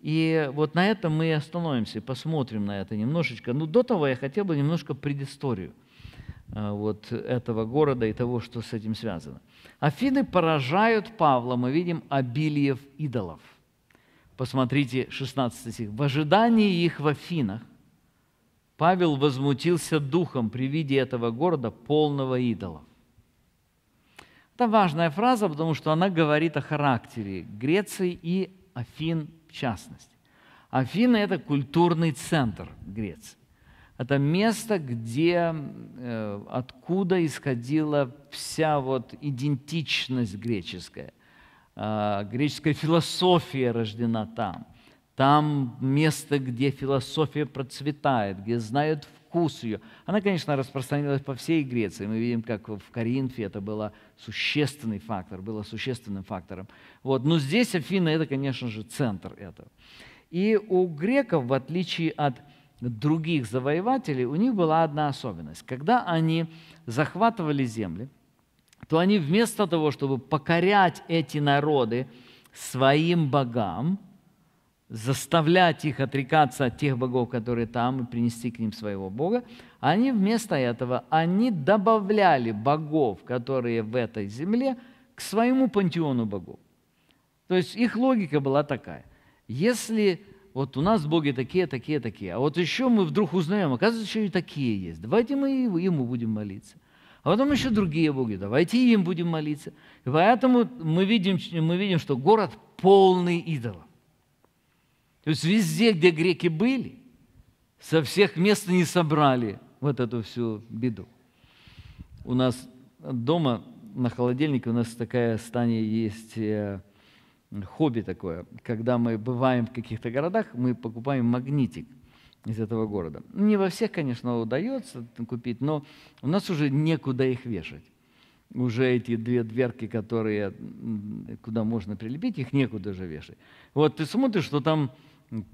И вот на этом мы и остановимся, посмотрим на это немножечко. Но до того я хотел бы немножко предысторию а, вот этого города и того, что с этим связано. Афины поражают Павла, мы видим обилиев идолов. Посмотрите 16 стих. «В ожидании их в Афинах Павел возмутился духом при виде этого города, полного идолов. Это важная фраза, потому что она говорит о характере Греции и Афин в частности. Афины – это культурный центр Греции. Это место, где, э, откуда исходила вся вот идентичность греческая. Э, греческая философия рождена там – там место, где философия процветает, где знают вкус ее. Она, конечно, распространилась по всей Греции. Мы видим, как в Коринфе это было существенный фактор, было существенным фактором. Вот. Но здесь Афина – это, конечно же, центр этого. И у греков, в отличие от других завоевателей, у них была одна особенность. Когда они захватывали земли, то они вместо того, чтобы покорять эти народы своим богам – заставлять их отрекаться от тех богов, которые там, и принести к ним своего Бога, они вместо этого, они добавляли богов, которые в этой земле, к своему пантеону богов. То есть их логика была такая. Если вот у нас боги такие, такие, такие, а вот еще мы вдруг узнаем, оказывается, еще и такие есть, давайте мы ему будем молиться. А потом еще другие боги, давайте им будем молиться. И поэтому мы видим, мы видим, что город полный идолов. То есть везде, где греки были, со всех мест не собрали вот эту всю беду. У нас дома на холодильнике у нас такая стане есть э, хобби такое. Когда мы бываем в каких-то городах, мы покупаем магнитик из этого города. Не во всех, конечно, удается купить, но у нас уже некуда их вешать. Уже эти две дверки, которые, куда можно прилепить, их некуда уже вешать. Вот ты смотришь, что там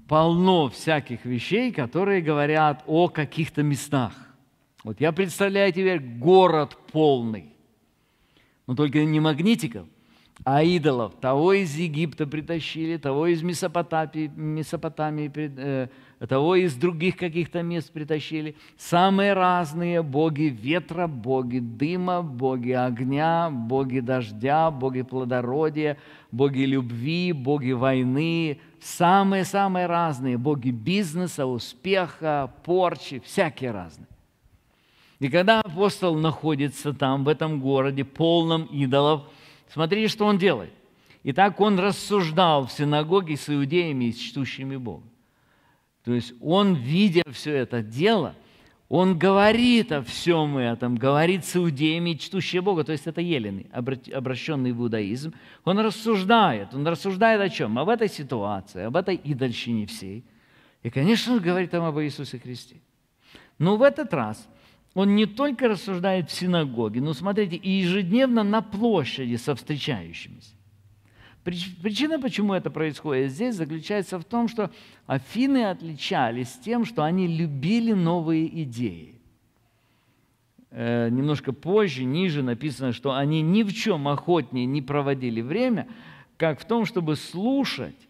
полно всяких вещей, которые говорят о каких-то местах. Вот я представляю теперь город полный, но только не магнитиков, а идолов. Того из Египта притащили, того из Месопотамии, Месопотамии э, того из других каких-то мест притащили. Самые разные боги ветра, боги дыма, боги огня, боги дождя, боги плодородия, боги любви, боги войны, самые-самые разные, боги бизнеса, успеха, порчи, всякие разные. И когда апостол находится там, в этом городе, полном идолов, смотрите, что он делает. Итак, он рассуждал в синагоге с иудеями и с чтущими Бога. То есть он, видя все это дело, он говорит о всем этом, говорит с иудеями, чтущие Бога, то есть это елены, обращенный в иудаизм. Он рассуждает, он рассуждает о чем? Об этой ситуации, об этой идольщине всей. И, конечно, он говорит там об Иисусе Христе. Но в этот раз он не только рассуждает в синагоге, но, смотрите, и ежедневно на площади со встречающимися. Причина, почему это происходит здесь, заключается в том, что Афины отличались тем, что они любили новые идеи. Э, немножко позже, ниже написано, что они ни в чем охотнее не проводили время, как в том, чтобы слушать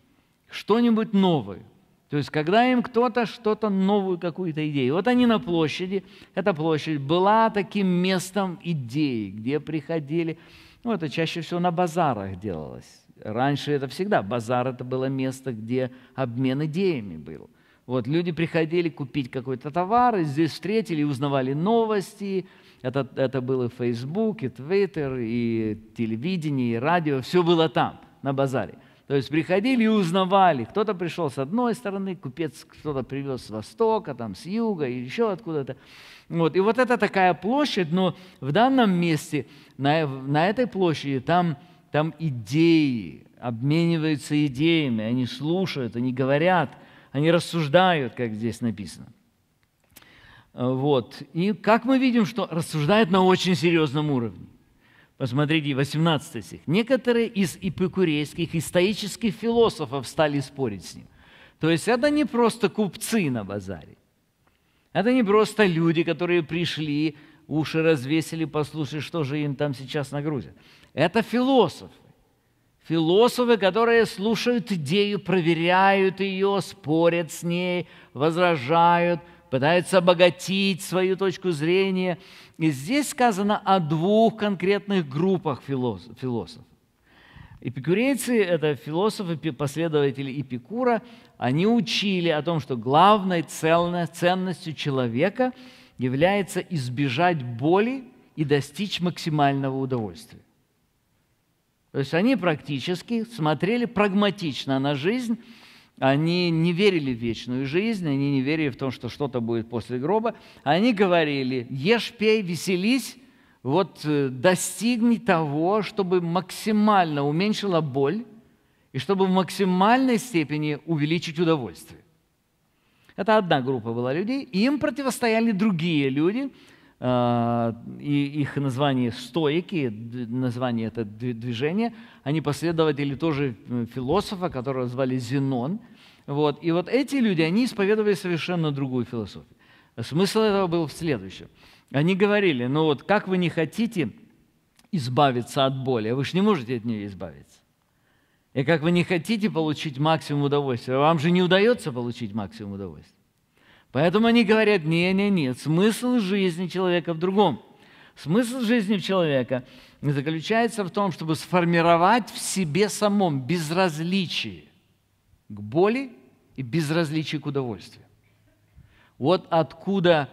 что-нибудь новое. То есть, когда им кто-то что-то новую какую-то идею. Вот они на площади, эта площадь была таким местом идеи, где приходили, ну, это чаще всего на базарах делалось Раньше это всегда, базар это было место, где обмен идеями был. Вот люди приходили купить какой-то товар, и здесь встретили, узнавали новости. Это, это был и Facebook, и Twitter, и телевидение, и радио. Все было там, на базаре. То есть приходили и узнавали. Кто-то пришел с одной стороны, купец кто-то привез с востока, там, с юга, и еще откуда-то. Вот. И вот это такая площадь, но в данном месте, на, на этой площади, там, там идеи, обмениваются идеями, они слушают, они говорят – они рассуждают, как здесь написано. Вот. И как мы видим, что рассуждают на очень серьезном уровне. Посмотрите, 18 стих. Некоторые из эпикурейских и стоических философов стали спорить с ним. То есть это не просто купцы на базаре. Это не просто люди, которые пришли, уши развесили, послушать, что же им там сейчас нагрузят. Это философы. Философы, которые слушают идею, проверяют ее, спорят с ней, возражают, пытаются обогатить свою точку зрения. И здесь сказано о двух конкретных группах философов. Эпикурейцы – это философы, последователи Эпикура. Они учили о том, что главной ценностью человека является избежать боли и достичь максимального удовольствия. То есть они практически смотрели прагматично на жизнь, они не верили в вечную жизнь, они не верили в то, что что-то будет после гроба. Они говорили, ешь, пей, веселись, вот э, достигни того, чтобы максимально уменьшила боль и чтобы в максимальной степени увеличить удовольствие. Это одна группа была людей. Им противостояли другие люди – а, и их название стоики, название это движение, они последователи тоже э, философа, которого звали Зенон. Вот. И вот эти люди, они исповедовали совершенно другую философию. Смысл этого был в следующем. Они говорили, ну вот как вы не хотите избавиться от боли, вы же не можете от нее избавиться. И как вы не хотите получить максимум удовольствия, вам же не удается получить максимум удовольствия. Поэтому они говорят, не-не-не, смысл жизни человека в другом. Смысл жизни человека заключается в том, чтобы сформировать в себе самом безразличие к боли и безразличие к удовольствию. Вот откуда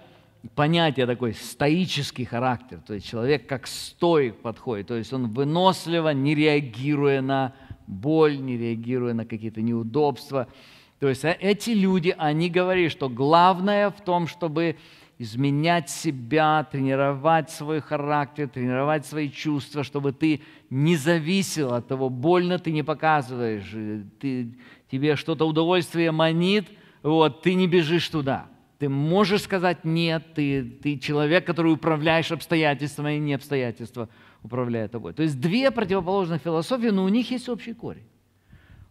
понятие такой стоический характер, то есть человек как стоик подходит, то есть он выносливо, не реагируя на боль, не реагируя на какие-то неудобства, то есть э, эти люди, они говорили, что главное в том, чтобы изменять себя, тренировать свой характер, тренировать свои чувства, чтобы ты не зависел от того, больно ты не показываешь, э, ты, тебе что-то удовольствие манит, вот, ты не бежишь туда. Ты можешь сказать «нет», ты, ты человек, который управляешь обстоятельствами, и не обстоятельства управляют тобой. То есть две противоположных философии, но у них есть общий корень.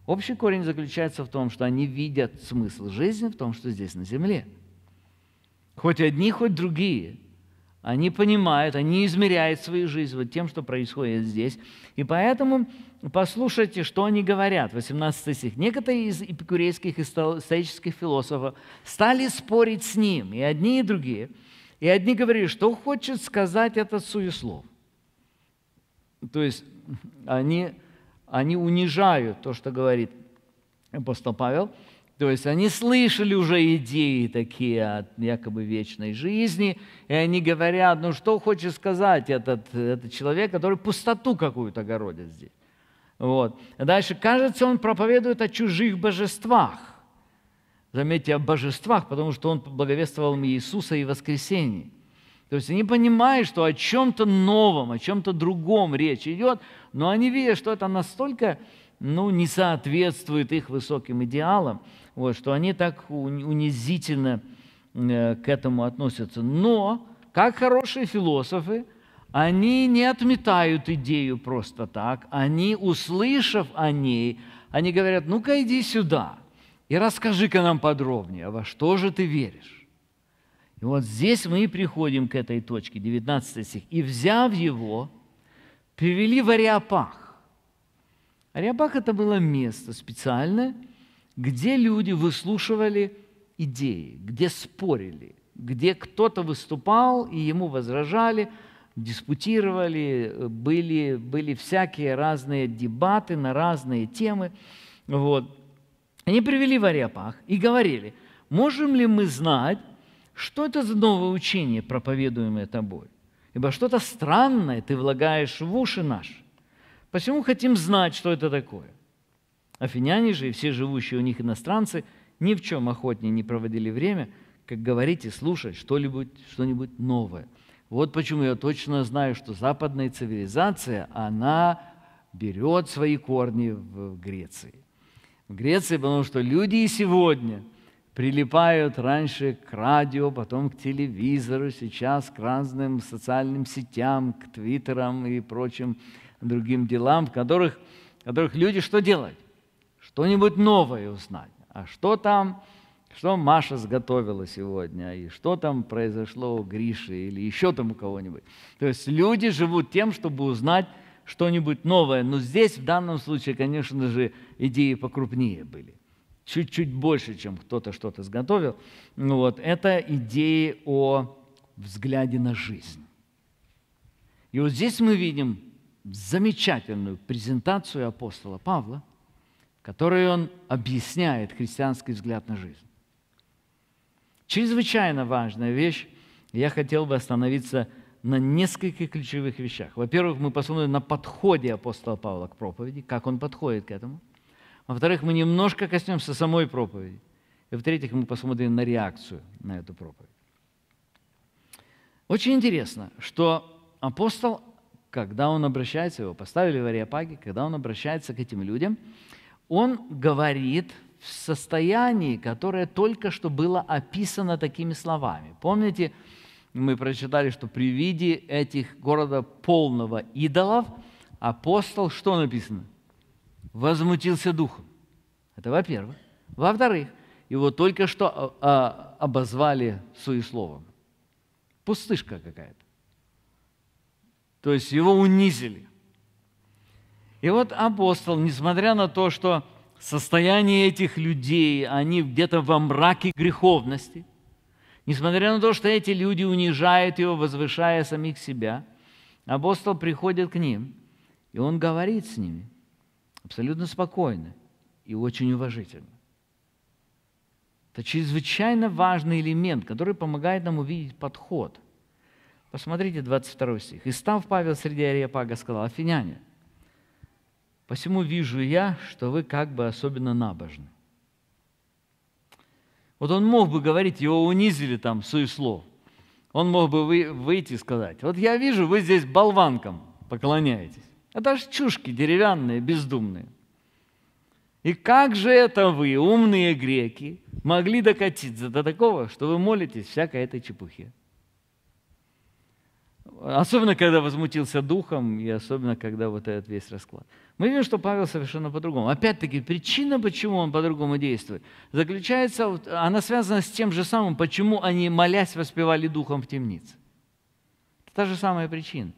Общий корень заключается в том, что они видят смысл жизни в том, что здесь на земле. Хоть одни, хоть другие. Они понимают, они измеряют свою жизнь вот тем, что происходит здесь. И поэтому послушайте, что они говорят. 18 стих. Некоторые из эпикурейских и стоических философов стали спорить с ним, и одни, и другие. И одни говорили, что хочет сказать этот суеслов. То есть они они унижают то, что говорит апостол Павел. То есть они слышали уже идеи такие от якобы вечной жизни, и они говорят, ну что хочет сказать этот, этот человек, который пустоту какую-то городит здесь. Вот. Дальше, кажется, он проповедует о чужих божествах. Заметьте, о божествах, потому что он благовествовал им Иисуса и воскресенье. То есть они понимают, что о чем-то новом, о чем-то другом речь идет, но они видят, что это настолько ну, не соответствует их высоким идеалам, вот, что они так унизительно э, к этому относятся. Но, как хорошие философы, они не отметают идею просто так, они, услышав о ней, они говорят, ну-ка иди сюда и расскажи-ка нам подробнее, во что же ты веришь? И вот здесь мы и приходим к этой точке, 19 стих. «И, взяв его, привели в Ариапах». Ариапах – это было место специальное, где люди выслушивали идеи, где спорили, где кто-то выступал и ему возражали, диспутировали, были, были всякие разные дебаты на разные темы. Вот. Они привели в Ариапах и говорили, можем ли мы знать, что это за новое учение, проповедуемое тобой? Ибо что-то странное ты влагаешь в уши наши. Посему хотим знать, что это такое. Афиняне же и все живущие у них иностранцы ни в чем охотнее не проводили время, как говорить и слушать что-нибудь что новое. Вот почему я точно знаю, что западная цивилизация, она берет свои корни в Греции. В Греции, потому что люди и сегодня прилипают раньше к радио, потом к телевизору, сейчас к разным социальным сетям, к твиттерам и прочим другим делам, в которых, в которых люди что делают? Что-нибудь новое узнать. А что там, что Маша сготовила сегодня, и что там произошло у Гриши или еще там у кого-нибудь. То есть люди живут тем, чтобы узнать что-нибудь новое. Но здесь в данном случае, конечно же, идеи покрупнее были. Чуть-чуть больше, чем кто-то что-то сготовил. Ну вот, это идеи о взгляде на жизнь. И вот здесь мы видим замечательную презентацию апостола Павла, которой он объясняет христианский взгляд на жизнь. Чрезвычайно важная вещь. Я хотел бы остановиться на нескольких ключевых вещах. Во-первых, мы посмотрим на подходе апостола Павла к проповеди, как он подходит к этому. Во-вторых, мы немножко коснемся самой проповеди. И в-третьих, мы посмотрим на реакцию на эту проповедь. Очень интересно, что апостол когда он обращается, его поставили в Ариапаге, когда он обращается к этим людям, он говорит в состоянии, которое только что было описано такими словами. Помните, мы прочитали, что при виде этих города полного идолов апостол, что написано? Возмутился духом. Это во-первых. Во-вторых, его только что а, а, обозвали суесловом. Пустышка какая-то. То есть его унизили. И вот апостол, несмотря на то, что состояние этих людей, они где-то во мраке греховности, несмотря на то, что эти люди унижают его, возвышая самих себя, апостол приходит к ним, и он говорит с ними абсолютно спокойно и очень уважительно. Это чрезвычайно важный элемент, который помогает нам увидеть подход – Посмотрите 22 стих. «И став Павел среди Ариапага, сказал, «Афиняне, посему вижу я, что вы как бы особенно набожны». Вот он мог бы говорить, его унизили там суеслов. Он мог бы выйти и сказать, вот я вижу, вы здесь болванкам поклоняетесь. Это же чушки деревянные, бездумные. И как же это вы, умные греки, могли докатиться до такого, что вы молитесь всякой этой чепухе? Особенно, когда возмутился духом, и особенно, когда вот этот весь расклад. Мы видим, что Павел совершенно по-другому. Опять-таки, причина, почему он по-другому действует, заключается, она связана с тем же самым, почему они, молясь, воспевали духом в темнице. Это та же самая причина.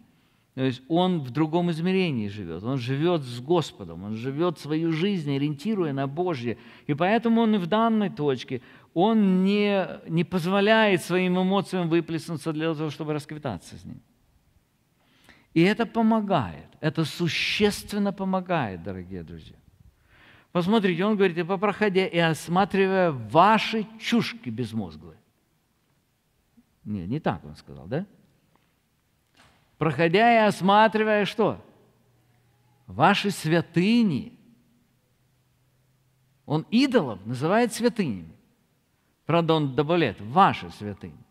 То есть он в другом измерении живет, он живет с Господом, он живет свою жизнь, ориентируя на Божье. И поэтому он и в данной точке, он не, не позволяет своим эмоциям выплеснуться для того, чтобы расквитаться с ним. И это помогает, это существенно помогает, дорогие друзья. Посмотрите, он говорит, и по проходя и осматривая ваши чушки безмозглые. Не, не так он сказал, да? Проходя и осматривая что? Ваши святыни. Он идолов называет святынями. Правда, он добавляет ваши святыни.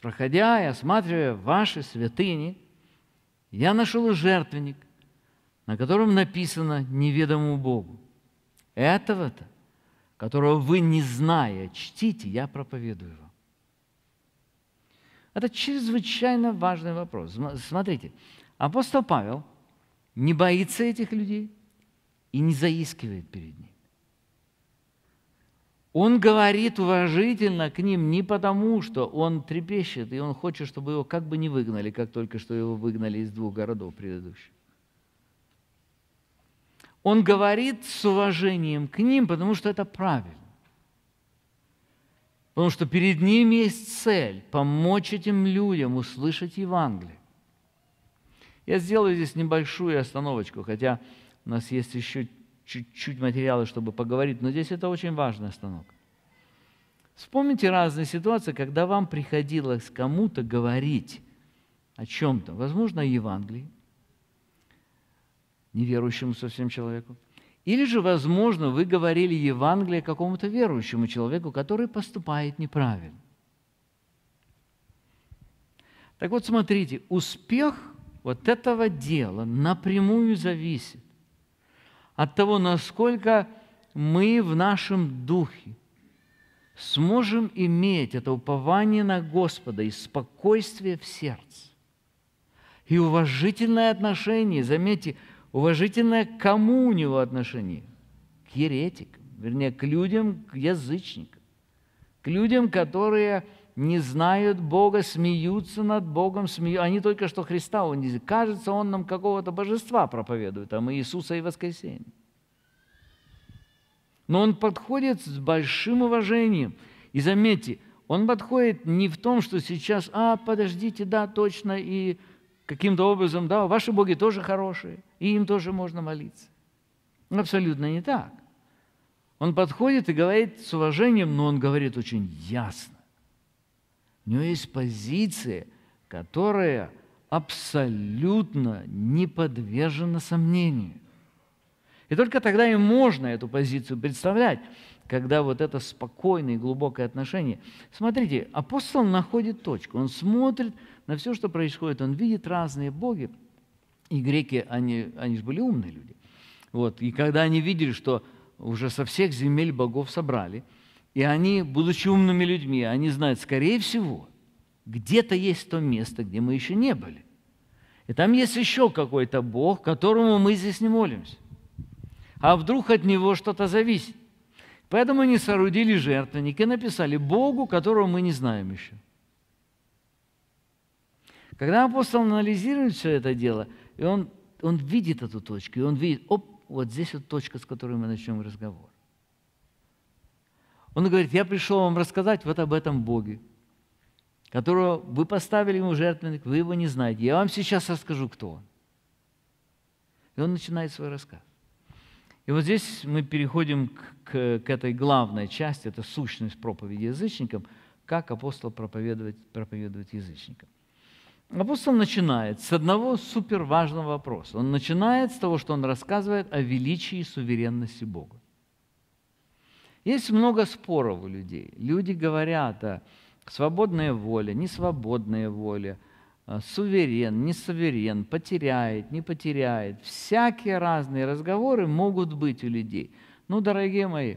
Проходя и осматривая ваши святыни, я нашел жертвенник, на котором написано неведомому Богу. Этого-то, которого вы, не зная, чтите, я проповедую вам. Это чрезвычайно важный вопрос. Смотрите, апостол Павел не боится этих людей и не заискивает перед ними. Он говорит уважительно к ним не потому, что он трепещет, и он хочет, чтобы его как бы не выгнали, как только что его выгнали из двух городов предыдущих. Он говорит с уважением к ним, потому что это правильно. Потому что перед ними есть цель – помочь этим людям услышать Евангелие. Я сделаю здесь небольшую остановочку, хотя у нас есть еще чуть-чуть материала, чтобы поговорить, но здесь это очень важная остановка. Вспомните разные ситуации, когда вам приходилось кому-то говорить о чем-то, возможно, о Евангелии, неверующему совсем человеку, или же, возможно, вы говорили Евангелие какому-то верующему человеку, который поступает неправильно. Так вот, смотрите, успех вот этого дела напрямую зависит от того, насколько мы в нашем духе сможем иметь это упование на Господа и спокойствие в сердце. И уважительное отношение, заметьте, уважительное к кому у него отношение? К еретикам, вернее, к людям, к язычникам, к людям, которые не знают Бога, смеются над Богом, смеют. Они только что Христа унизили. Кажется, Он нам какого-то божества проповедует, а мы Иисуса и воскресение. Но Он подходит с большим уважением. И заметьте, Он подходит не в том, что сейчас, а, подождите, да, точно, и каким-то образом, да, ваши боги тоже хорошие, и им тоже можно молиться. Абсолютно не так. Он подходит и говорит с уважением, но он говорит очень ясно. У него есть позиция, которая абсолютно не подвержена сомнению. И только тогда и можно эту позицию представлять, когда вот это спокойное и глубокое отношение. Смотрите, апостол находит точку, он смотрит на все, что происходит, он видит разные боги. И греки, они, они же были умные люди. Вот. И когда они видели, что уже со всех земель богов собрали, и они, будучи умными людьми, они знают, скорее всего, где-то есть то место, где мы еще не были. И там есть еще какой-то Бог, которому мы здесь не молимся. А вдруг от него что-то зависит? Поэтому они соорудили жертвенник и написали Богу, которого мы не знаем еще. Когда апостол анализирует все это дело, и он, он видит эту точку, и он видит, оп, вот здесь вот точка, с которой мы начнем разговор. Он говорит, я пришел вам рассказать вот об этом Боге, которого вы поставили ему жертвенник, вы его не знаете. Я вам сейчас расскажу, кто он. И он начинает свой рассказ. И вот здесь мы переходим к, к, к этой главной части, это сущность проповеди язычникам, как апостол проповедует, проповедует язычникам. Апостол начинает с одного суперважного вопроса. Он начинает с того, что он рассказывает о величии и суверенности Бога. Есть много споров у людей. Люди говорят о свободной воле, несвободной воле, суверен, не суверен, потеряет, не потеряет. Всякие разные разговоры могут быть у людей. Ну, дорогие мои,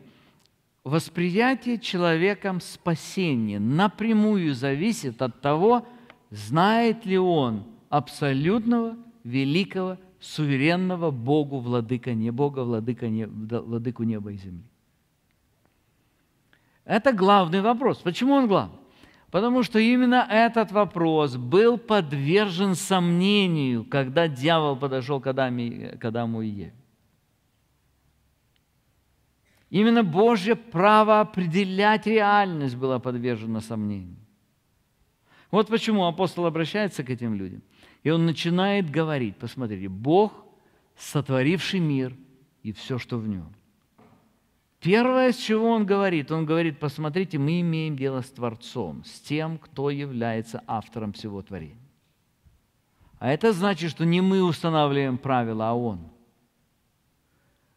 восприятие человеком спасения напрямую зависит от того, знает ли он абсолютного, великого, суверенного Богу владыка не Бога, владыка не, владыку неба и земли. Это главный вопрос. Почему он главный? Потому что именно этот вопрос был подвержен сомнению, когда дьявол подошел к, Адаме, к Адаму и Еве. Именно Божье право определять реальность было подвержено сомнению. Вот почему апостол обращается к этим людям. И он начинает говорить, посмотрите, Бог, сотворивший мир и все, что в нем. Первое, с чего он говорит, он говорит, посмотрите, мы имеем дело с Творцом, с тем, кто является автором всего творения. А это значит, что не мы устанавливаем правила, а Он.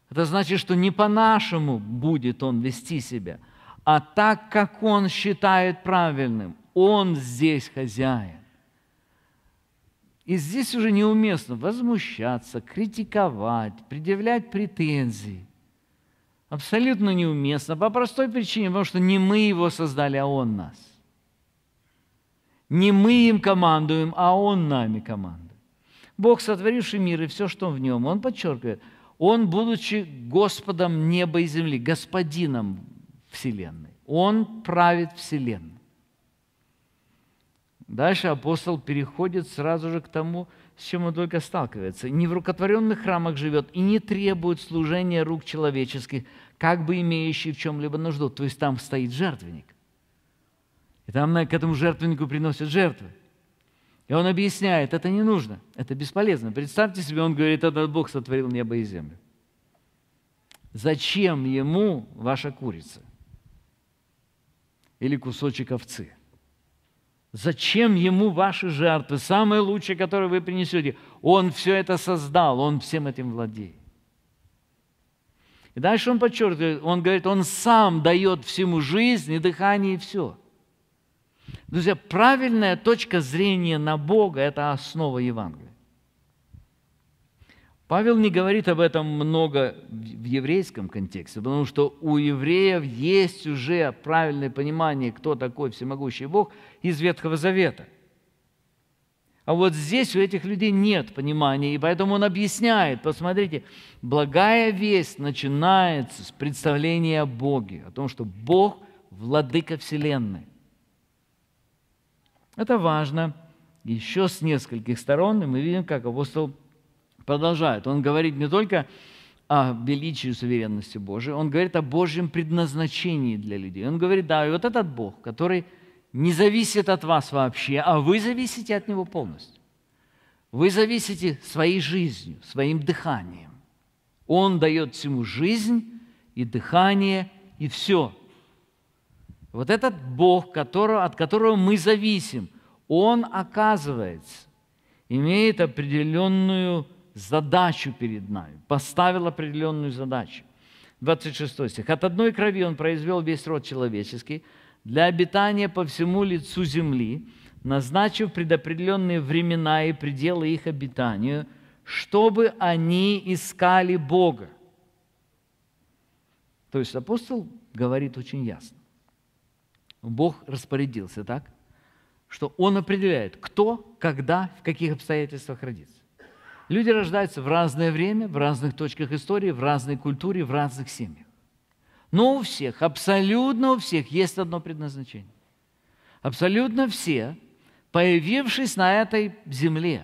Это значит, что не по-нашему будет Он вести себя, а так, как Он считает правильным. Он здесь хозяин. И здесь уже неуместно возмущаться, критиковать, предъявлять претензии. Абсолютно неуместно по простой причине, потому что не мы его создали, а он нас. Не мы им командуем, а он нами командует. Бог, сотворивший мир и все, что в нем, он подчеркивает, он, будучи Господом неба и земли, господином Вселенной, он правит Вселенной. Дальше апостол переходит сразу же к тому, с чем он только сталкивается. Не в рукотворенных храмах живет и не требует служения рук человеческих, как бы имеющий в чем-либо нужду. То есть там стоит жертвенник. там к этому жертвеннику приносят жертвы. И он объясняет, это не нужно, это бесполезно. Представьте себе, он говорит, этот Бог сотворил небо и землю. Зачем ему ваша курица? Или кусочек овцы? Зачем ему ваши жертвы, самые лучшие, которые вы принесете? Он все это создал, он всем этим владеет. И дальше он подчеркивает, он говорит, он сам дает всему жизнь и дыхание и все. Друзья, правильная точка зрения на Бога – это основа Евангелия. Павел не говорит об этом много в еврейском контексте, потому что у евреев есть уже правильное понимание, кто такой всемогущий Бог из Ветхого Завета. А вот здесь у этих людей нет понимания, и поэтому он объясняет, посмотрите, благая весть начинается с представления о Боге, о том, что Бог – владыка Вселенной. Это важно еще с нескольких сторон, и мы видим, как апостол продолжает. Он говорит не только о величии и суверенности Божией, он говорит о Божьем предназначении для людей. Он говорит, да, и вот этот Бог, который не зависит от вас вообще, а вы зависите от Него полностью. Вы зависите своей жизнью, своим дыханием. Он дает всему жизнь и дыхание, и все. Вот этот Бог, которого, от которого мы зависим, Он, оказывается, имеет определенную задачу перед нами, поставил определенную задачу. 26 стих. «От одной крови Он произвел весь род человеческий для обитания по всему лицу земли, назначив предопределенные времена и пределы их обитанию, чтобы они искали Бога». То есть апостол говорит очень ясно. Бог распорядился так, что Он определяет, кто, когда, в каких обстоятельствах родится. Люди рождаются в разное время, в разных точках истории, в разной культуре, в разных семьях. Но у всех, абсолютно у всех есть одно предназначение. Абсолютно все, появившись на этой земле,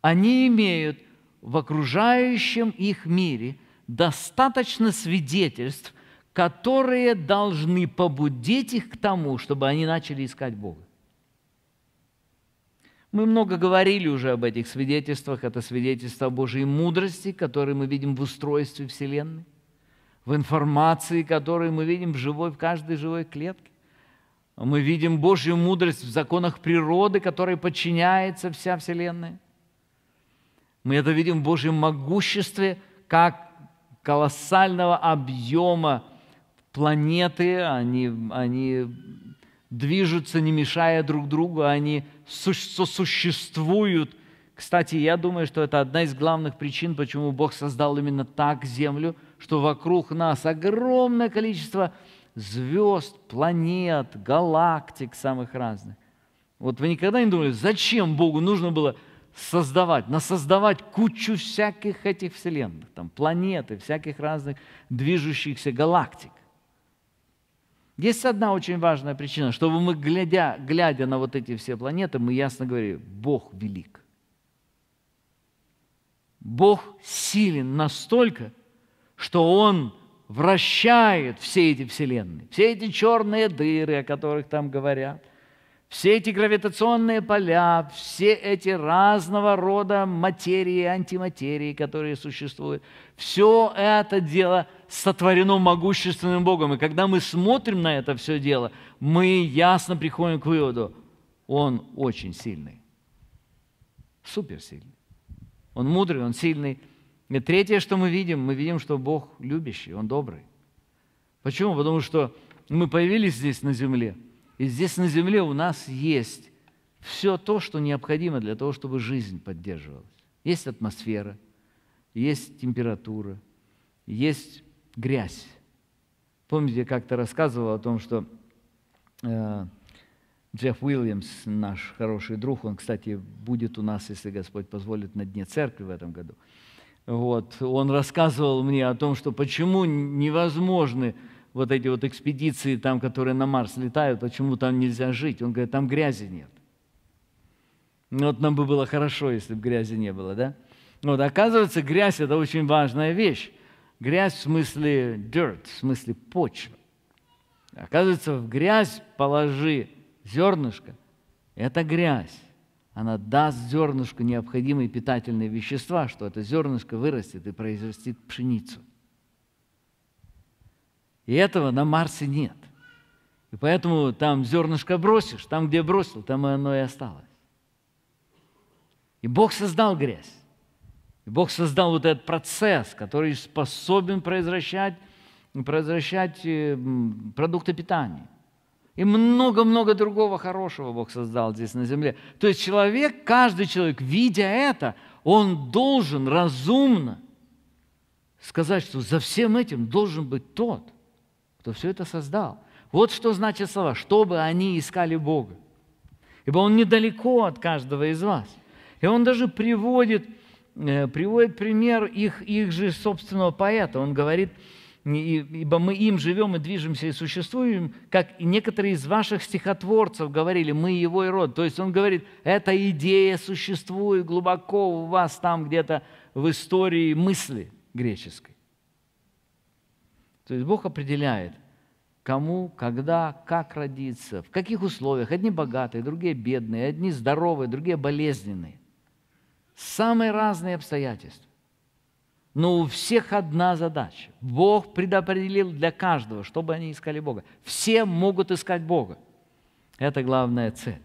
они имеют в окружающем их мире достаточно свидетельств, которые должны побудить их к тому, чтобы они начали искать Бога. Мы много говорили уже об этих свидетельствах. Это свидетельство о Божьей мудрости, которые мы видим в устройстве Вселенной, в информации, которую мы видим в, живой, в каждой живой клетке. Мы видим Божью мудрость в законах природы, которой подчиняется вся Вселенная. Мы это видим в Божьем могуществе, как колоссального объема планеты, они, они движутся, не мешая друг другу, они сосуществуют. Кстати, я думаю, что это одна из главных причин, почему Бог создал именно так Землю, что вокруг нас огромное количество звезд, планет, галактик самых разных. Вот вы никогда не думали, зачем Богу нужно было создавать, насоздавать кучу всяких этих вселенных, там планеты, всяких разных движущихся галактик. Есть одна очень важная причина, чтобы мы, глядя, глядя на вот эти все планеты, мы ясно говорили, Бог велик. Бог силен настолько, что Он вращает все эти вселенные, все эти черные дыры, о которых там говорят, все эти гравитационные поля, все эти разного рода материи, антиматерии, которые существуют, все это дело сотворено могущественным Богом. И когда мы смотрим на это все дело, мы ясно приходим к выводу, Он очень сильный, суперсильный. Он мудрый, Он сильный. И третье, что мы видим, мы видим, что Бог любящий, Он добрый. Почему? Потому что мы появились здесь на земле – и здесь на земле у нас есть все то, что необходимо для того, чтобы жизнь поддерживалась. Есть атмосфера, есть температура, есть грязь. Помните, я как-то рассказывал о том, что э, Джефф Уильямс, наш хороший друг, он, кстати, будет у нас, если Господь позволит, на Дне Церкви в этом году. Вот, он рассказывал мне о том, что почему невозможны вот эти вот экспедиции, там, которые на Марс летают, почему там нельзя жить? Он говорит, там грязи нет. Ну, вот нам бы было хорошо, если бы грязи не было, да? Вот, оказывается, грязь – это очень важная вещь. Грязь в смысле dirt, в смысле почва. Оказывается, в грязь положи зернышко – это грязь. Она даст зернышку необходимые питательные вещества, что это зернышко вырастет и произрастет пшеницу. И этого на Марсе нет. И поэтому там зернышко бросишь, там, где бросил, там оно и осталось. И Бог создал грязь. И Бог создал вот этот процесс, который способен произвращать, произвращать э, продукты питания. И много-много другого хорошего Бог создал здесь на земле. То есть человек, каждый человек, видя это, он должен разумно сказать, что за всем этим должен быть тот, кто все это создал. Вот что значит слова, чтобы они искали Бога. Ибо Он недалеко от каждого из вас. И Он даже приводит, э, приводит пример их, их же собственного поэта. Он говорит, ибо мы им живем и движемся и существуем, как и некоторые из ваших стихотворцев говорили, мы его и род. То есть он говорит, эта идея существует глубоко у вас там где-то в истории мысли греческой. То есть Бог определяет, кому, когда, как родиться, в каких условиях. Одни богатые, другие бедные, одни здоровые, другие болезненные. Самые разные обстоятельства. Но у всех одна задача. Бог предопределил для каждого, чтобы они искали Бога. Все могут искать Бога. Это главная цель.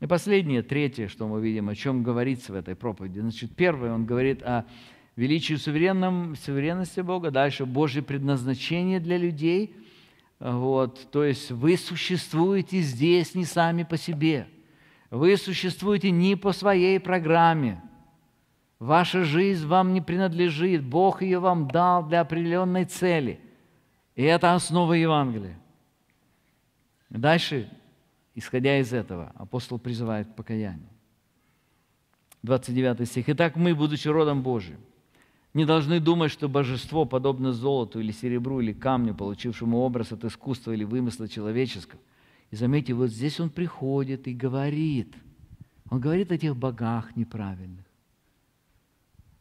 И последнее, третье, что мы видим, о чем говорится в этой проповеди. Значит, первое, он говорит о величии суверенном, суверенности Бога, дальше Божье предназначение для людей. Вот, то есть вы существуете здесь не сами по себе. Вы существуете не по своей программе – Ваша жизнь вам не принадлежит. Бог ее вам дал для определенной цели. И это основа Евангелия. Дальше, исходя из этого, апостол призывает к покаянию. 29 стих. «Итак мы, будучи родом Божиим, не должны думать, что божество подобно золоту или серебру или камню, получившему образ от искусства или вымысла человеческого. И заметьте, вот здесь он приходит и говорит. Он говорит о тех богах неправильных.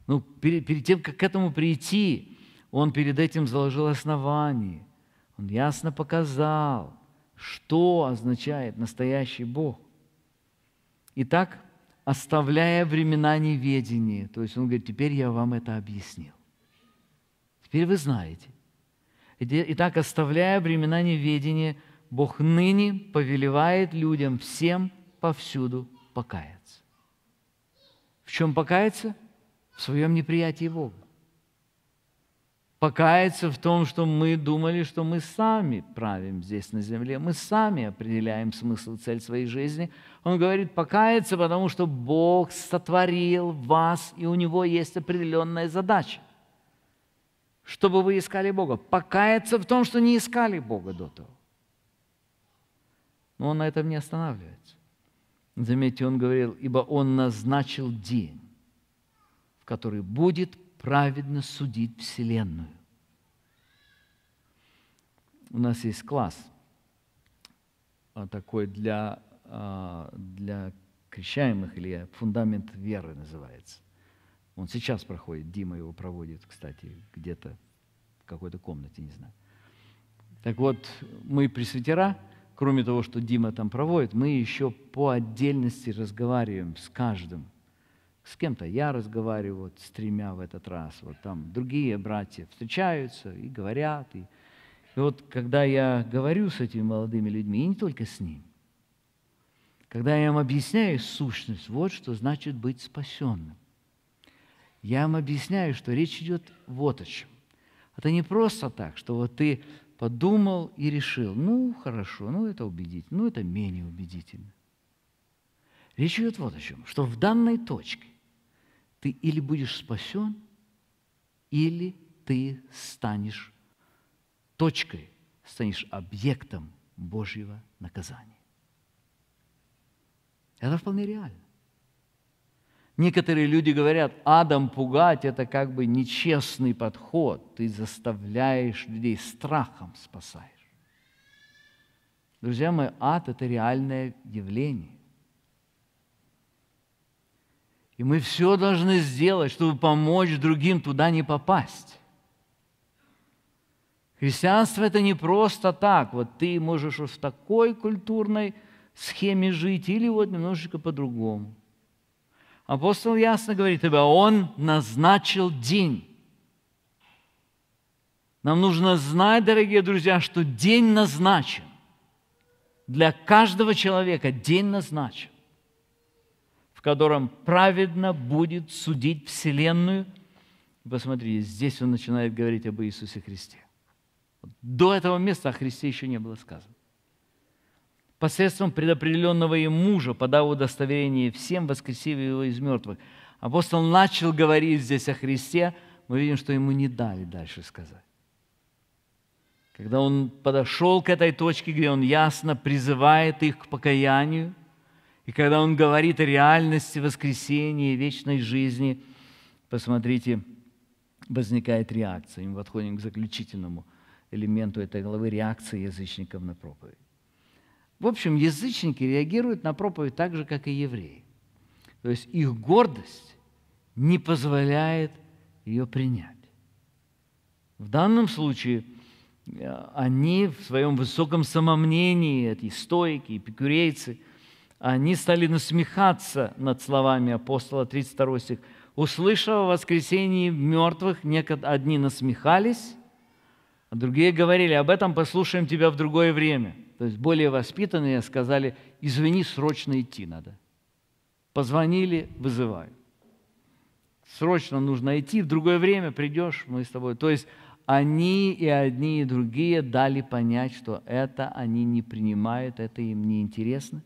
Ну, перед, перед тем, как к этому прийти, он перед этим заложил основание. Он ясно показал, что означает настоящий Бог. Итак, оставляя времена неведения, то есть он говорит, теперь я вам это объяснил. Теперь вы знаете. Итак, оставляя времена неведения, Бог ныне повелевает людям всем повсюду покаяться. В чем покаяться? В своем неприятии Бога. Покаяться в том, что мы думали, что мы сами правим здесь на земле, мы сами определяем смысл, цель своей жизни. Он говорит, покаяться, потому что Бог сотворил вас, и у Него есть определенная задача, чтобы вы искали Бога. Покаяться в том, что не искали Бога до того. Но Он на этом не останавливается. Заметьте, Он говорил, ибо Он назначил день который будет праведно судить Вселенную. У нас есть класс а, такой для, а, для крещаемых, или фундамент веры называется. Он сейчас проходит, Дима его проводит, кстати, где-то в какой-то комнате, не знаю. Так вот, мы пресвитера, кроме того, что Дима там проводит, мы еще по отдельности разговариваем с каждым с кем-то я разговариваю, вот с тремя в этот раз, вот там другие братья встречаются и говорят. И, и вот когда я говорю с этими молодыми людьми, и не только с ним, когда я им объясняю сущность, вот что значит быть спасенным. Я им объясняю, что речь идет вот о чем. Это не просто так, что вот ты подумал и решил, ну хорошо, ну это убедительно, ну это менее убедительно. Речь идет вот о чем, что в данной точке ты или будешь спасен, или ты станешь точкой, станешь объектом Божьего наказания. Это вполне реально. Некоторые люди говорят, адом пугать – это как бы нечестный подход. Ты заставляешь людей страхом спасаешь. Друзья мои, ад – это реальное явление. И мы все должны сделать, чтобы помочь другим туда не попасть. Христианство это не просто так. Вот ты можешь в такой культурной схеме жить или вот немножечко по-другому. Апостол ясно говорит, ибо он назначил день. Нам нужно знать, дорогие друзья, что день назначен. Для каждого человека день назначен, котором праведно будет судить Вселенную. Посмотрите, здесь он начинает говорить об Иисусе Христе. До этого места о Христе еще не было сказано. Посредством предопределенного им мужа, подав удостоверение всем, воскресив его из мертвых. Апостол начал говорить здесь о Христе, мы видим, что ему не дали дальше сказать. Когда он подошел к этой точке, где он ясно призывает их к покаянию, и когда он говорит о реальности воскресения и вечной жизни, посмотрите, возникает реакция. И мы подходим к заключительному элементу этой главы, реакции язычников на проповедь. В общем, язычники реагируют на проповедь так же, как и евреи. То есть их гордость не позволяет ее принять. В данном случае – они в своем высоком самомнении, эти стойки, эпикурейцы, они стали насмехаться над словами апостола, 32 стих. Услышав о воскресении мертвых, одни насмехались, а другие говорили, об этом послушаем тебя в другое время. То есть более воспитанные сказали, извини, срочно идти надо. Позвонили, вызываю. Срочно нужно идти, в другое время придешь, мы с тобой. То есть они и одни, и другие дали понять, что это они не принимают, это им не интересно.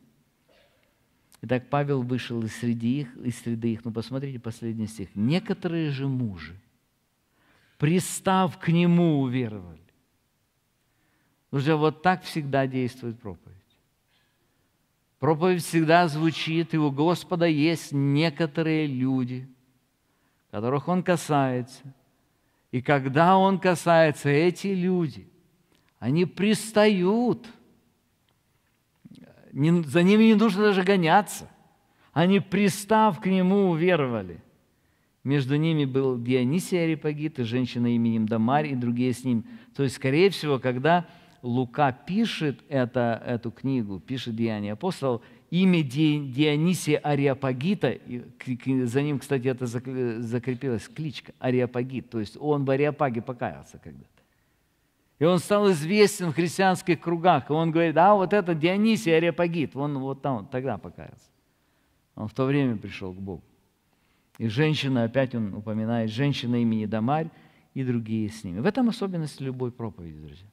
Итак, Павел вышел из среды их, из среды их. Ну, посмотрите последний стих. Некоторые же мужи, пристав к нему, уверовали. Друзья, вот так всегда действует проповедь. Проповедь всегда звучит, и у Господа есть некоторые люди, которых Он касается – и когда он касается, эти люди, они пристают. За ними не нужно даже гоняться. Они, пристав к нему, уверовали. Между ними был Дионисий Арипагит и женщина именем Дамарь и другие с ним. То есть, скорее всего, когда Лука пишет это, эту книгу, пишет Деяния апостолов, имя Дионисия Ариапагита, за ним, кстати, это закрепилась кличка Ариапагит, то есть он в Ариапаге покаялся когда-то. И он стал известен в христианских кругах, и он говорит, а вот это Дионисий Ариапагит, он вот там тогда покаялся. Он в то время пришел к Богу. И женщина, опять он упоминает, женщина имени Дамарь и другие с ними. В этом особенность любой проповеди, друзья.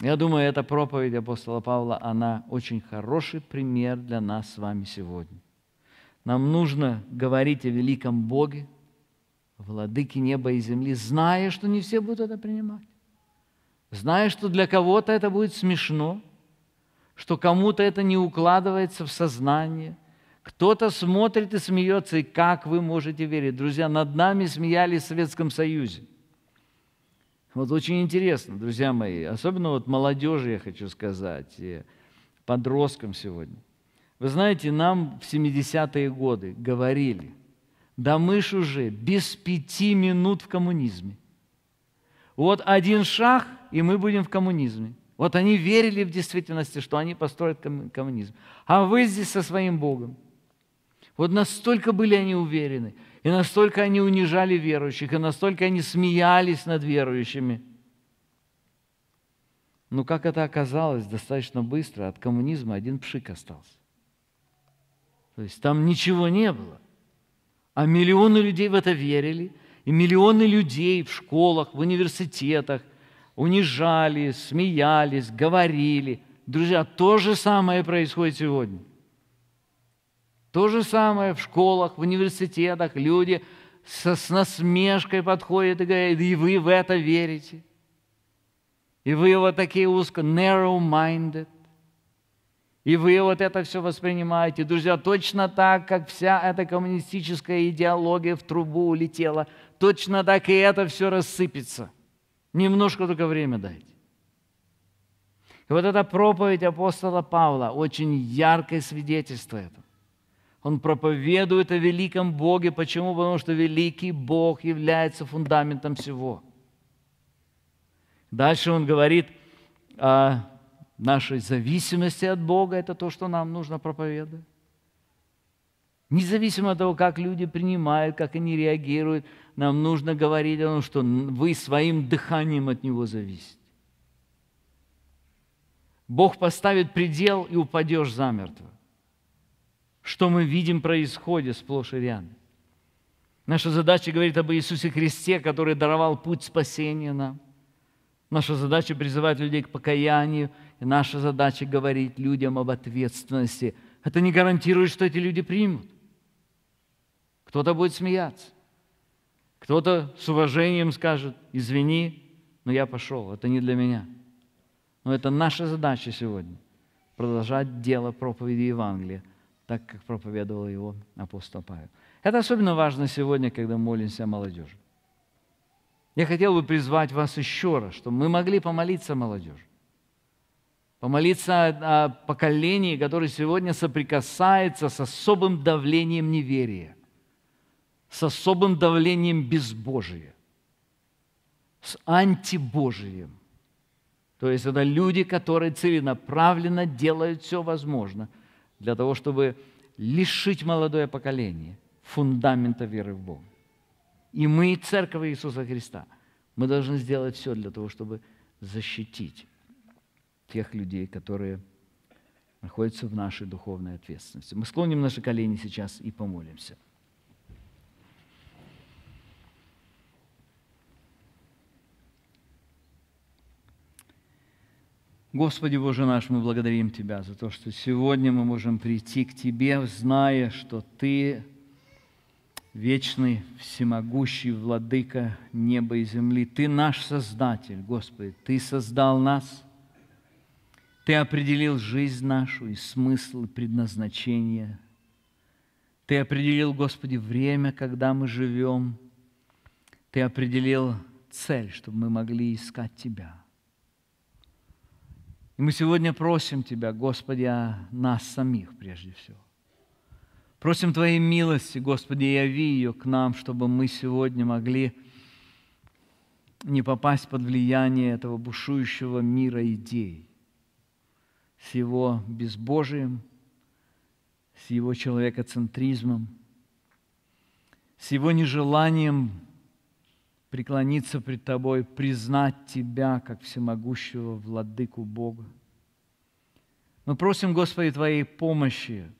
Я думаю, эта проповедь апостола Павла, она очень хороший пример для нас с вами сегодня. Нам нужно говорить о великом Боге, владыке неба и земли, зная, что не все будут это принимать. Зная, что для кого-то это будет смешно, что кому-то это не укладывается в сознание. Кто-то смотрит и смеется, и как вы можете верить? Друзья, над нами смеялись в Советском Союзе – вот очень интересно, друзья мои, особенно вот молодежи, я хочу сказать, подросткам сегодня. Вы знаете, нам в 70-е годы говорили, да мы ж уже без пяти минут в коммунизме. Вот один шаг, и мы будем в коммунизме. Вот они верили в действительности, что они построят коммунизм. А вы здесь со своим Богом. Вот настолько были они уверены. И настолько они унижали верующих, и настолько они смеялись над верующими. Но как это оказалось, достаточно быстро от коммунизма один пшик остался. То есть там ничего не было. А миллионы людей в это верили, и миллионы людей в школах, в университетах унижали, смеялись, говорили. Друзья, то же самое происходит сегодня – то же самое в школах, в университетах. Люди со, с насмешкой подходят и говорят, и вы в это верите. И вы вот такие узко, narrow-minded. И вы вот это все воспринимаете. Друзья, точно так, как вся эта коммунистическая идеология в трубу улетела, точно так и это все рассыпется. Немножко только время дайте. И вот эта проповедь апостола Павла очень яркое свидетельство этого. Он проповедует о великом Боге. Почему? Потому что великий Бог является фундаментом всего. Дальше он говорит о нашей зависимости от Бога. Это то, что нам нужно проповедовать. Независимо от того, как люди принимают, как они реагируют, нам нужно говорить о том, что вы своим дыханием от Него зависите. Бог поставит предел, и упадешь замертво. Что мы видим происходит сплошь и рядом. Наша задача говорит об Иисусе Христе, который даровал путь спасения нам. Наша задача призывать людей к покаянию, и наша задача говорить людям об ответственности. Это не гарантирует, что эти люди примут. Кто-то будет смеяться. Кто-то с уважением скажет, извини, но я пошел, это не для меня. Но это наша задача сегодня – продолжать дело проповеди Евангелия, так как проповедовал его апостол Павел. Это особенно важно сегодня, когда молимся о молодежи. Я хотел бы призвать вас еще раз, чтобы мы могли помолиться молодежи. Помолиться о поколении, которое сегодня соприкасается с особым давлением неверия с особым давлением безбожия, с антибожием. То есть это люди, которые целенаправленно делают все возможное для того, чтобы лишить молодое поколение фундамента веры в Бога. И мы, Церковь Иисуса Христа, мы должны сделать все для того, чтобы защитить тех людей, которые находятся в нашей духовной ответственности. Мы склоним наши колени сейчас и помолимся. Господи Боже наш, мы благодарим Тебя за то, что сегодня мы можем прийти к Тебе, зная, что Ты вечный, всемогущий владыка неба и земли. Ты наш Создатель, Господи, Ты создал нас, Ты определил жизнь нашу и смысл, и предназначение. Ты определил, Господи, время, когда мы живем. Ты определил цель, чтобы мы могли искать Тебя – и мы сегодня просим Тебя, Господи, о нас самих прежде всего. Просим Твоей милости, Господи, яви ее к нам, чтобы мы сегодня могли не попасть под влияние этого бушующего мира идей с его безбожием, с его человекоцентризмом, с его нежеланием преклониться пред Тобой, признать Тебя как всемогущего владыку Бога. Мы просим, Господи, Твоей помощи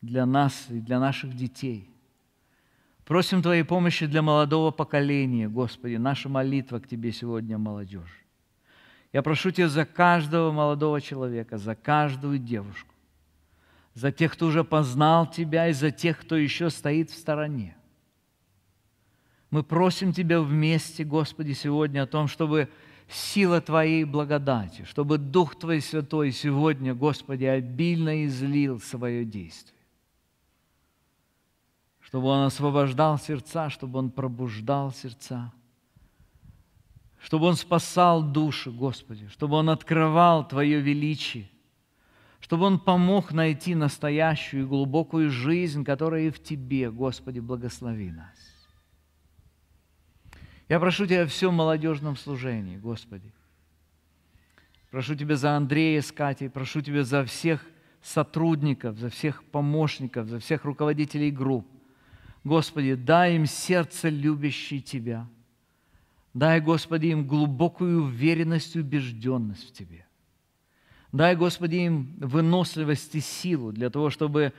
для нас и для наших детей. Просим Твоей помощи для молодого поколения, Господи. Наша молитва к Тебе сегодня, молодежь. Я прошу Тебя за каждого молодого человека, за каждую девушку, за тех, кто уже познал Тебя, и за тех, кто еще стоит в стороне. Мы просим Тебя вместе, Господи, сегодня о том, чтобы сила Твоей благодати, чтобы Дух Твой Святой сегодня, Господи, обильно излил свое действие. Чтобы Он освобождал сердца, чтобы Он пробуждал сердца, чтобы Он спасал души, Господи, чтобы Он открывал Твое величие, чтобы Он помог найти настоящую и глубокую жизнь, которая и в Тебе, Господи, благослови нас. Я прошу Тебя о всем молодежном служении, Господи. Прошу Тебя за Андрея с Катей, прошу Тебя за всех сотрудников, за всех помощников, за всех руководителей групп. Господи, дай им сердце, любящее Тебя. Дай, Господи, им глубокую уверенность и убежденность в Тебе. Дай, Господи, им выносливость и силу для того, чтобы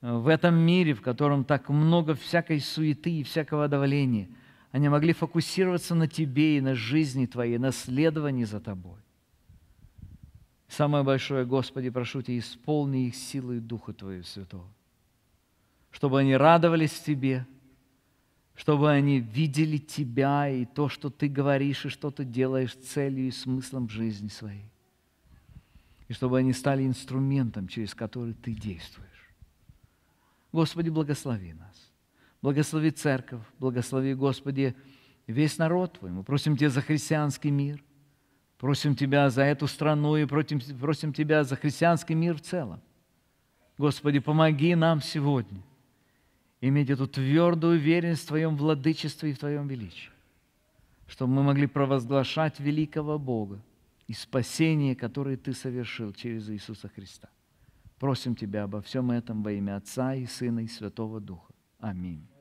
в этом мире, в котором так много всякой суеты и всякого давления – они могли фокусироваться на Тебе и на жизни Твоей, на следовании за Тобой. Самое большое, Господи, прошу Тебя, исполни их силой Духа Твоего Святого, чтобы они радовались Тебе, чтобы они видели Тебя и то, что Ты говоришь и что Ты делаешь целью и смыслом жизни своей. И чтобы они стали инструментом, через который Ты действуешь. Господи, благослови нас. Благослови церковь, благослови, Господи, весь народ Твой. Мы просим Тебя за христианский мир, просим Тебя за эту страну и просим, просим Тебя за христианский мир в целом. Господи, помоги нам сегодня иметь эту твердую уверенность в Твоем владычестве и в Твоем величии, чтобы мы могли провозглашать великого Бога и спасение, которое Ты совершил через Иисуса Христа. Просим Тебя обо всем этом во имя Отца и Сына и Святого Духа. Аминь.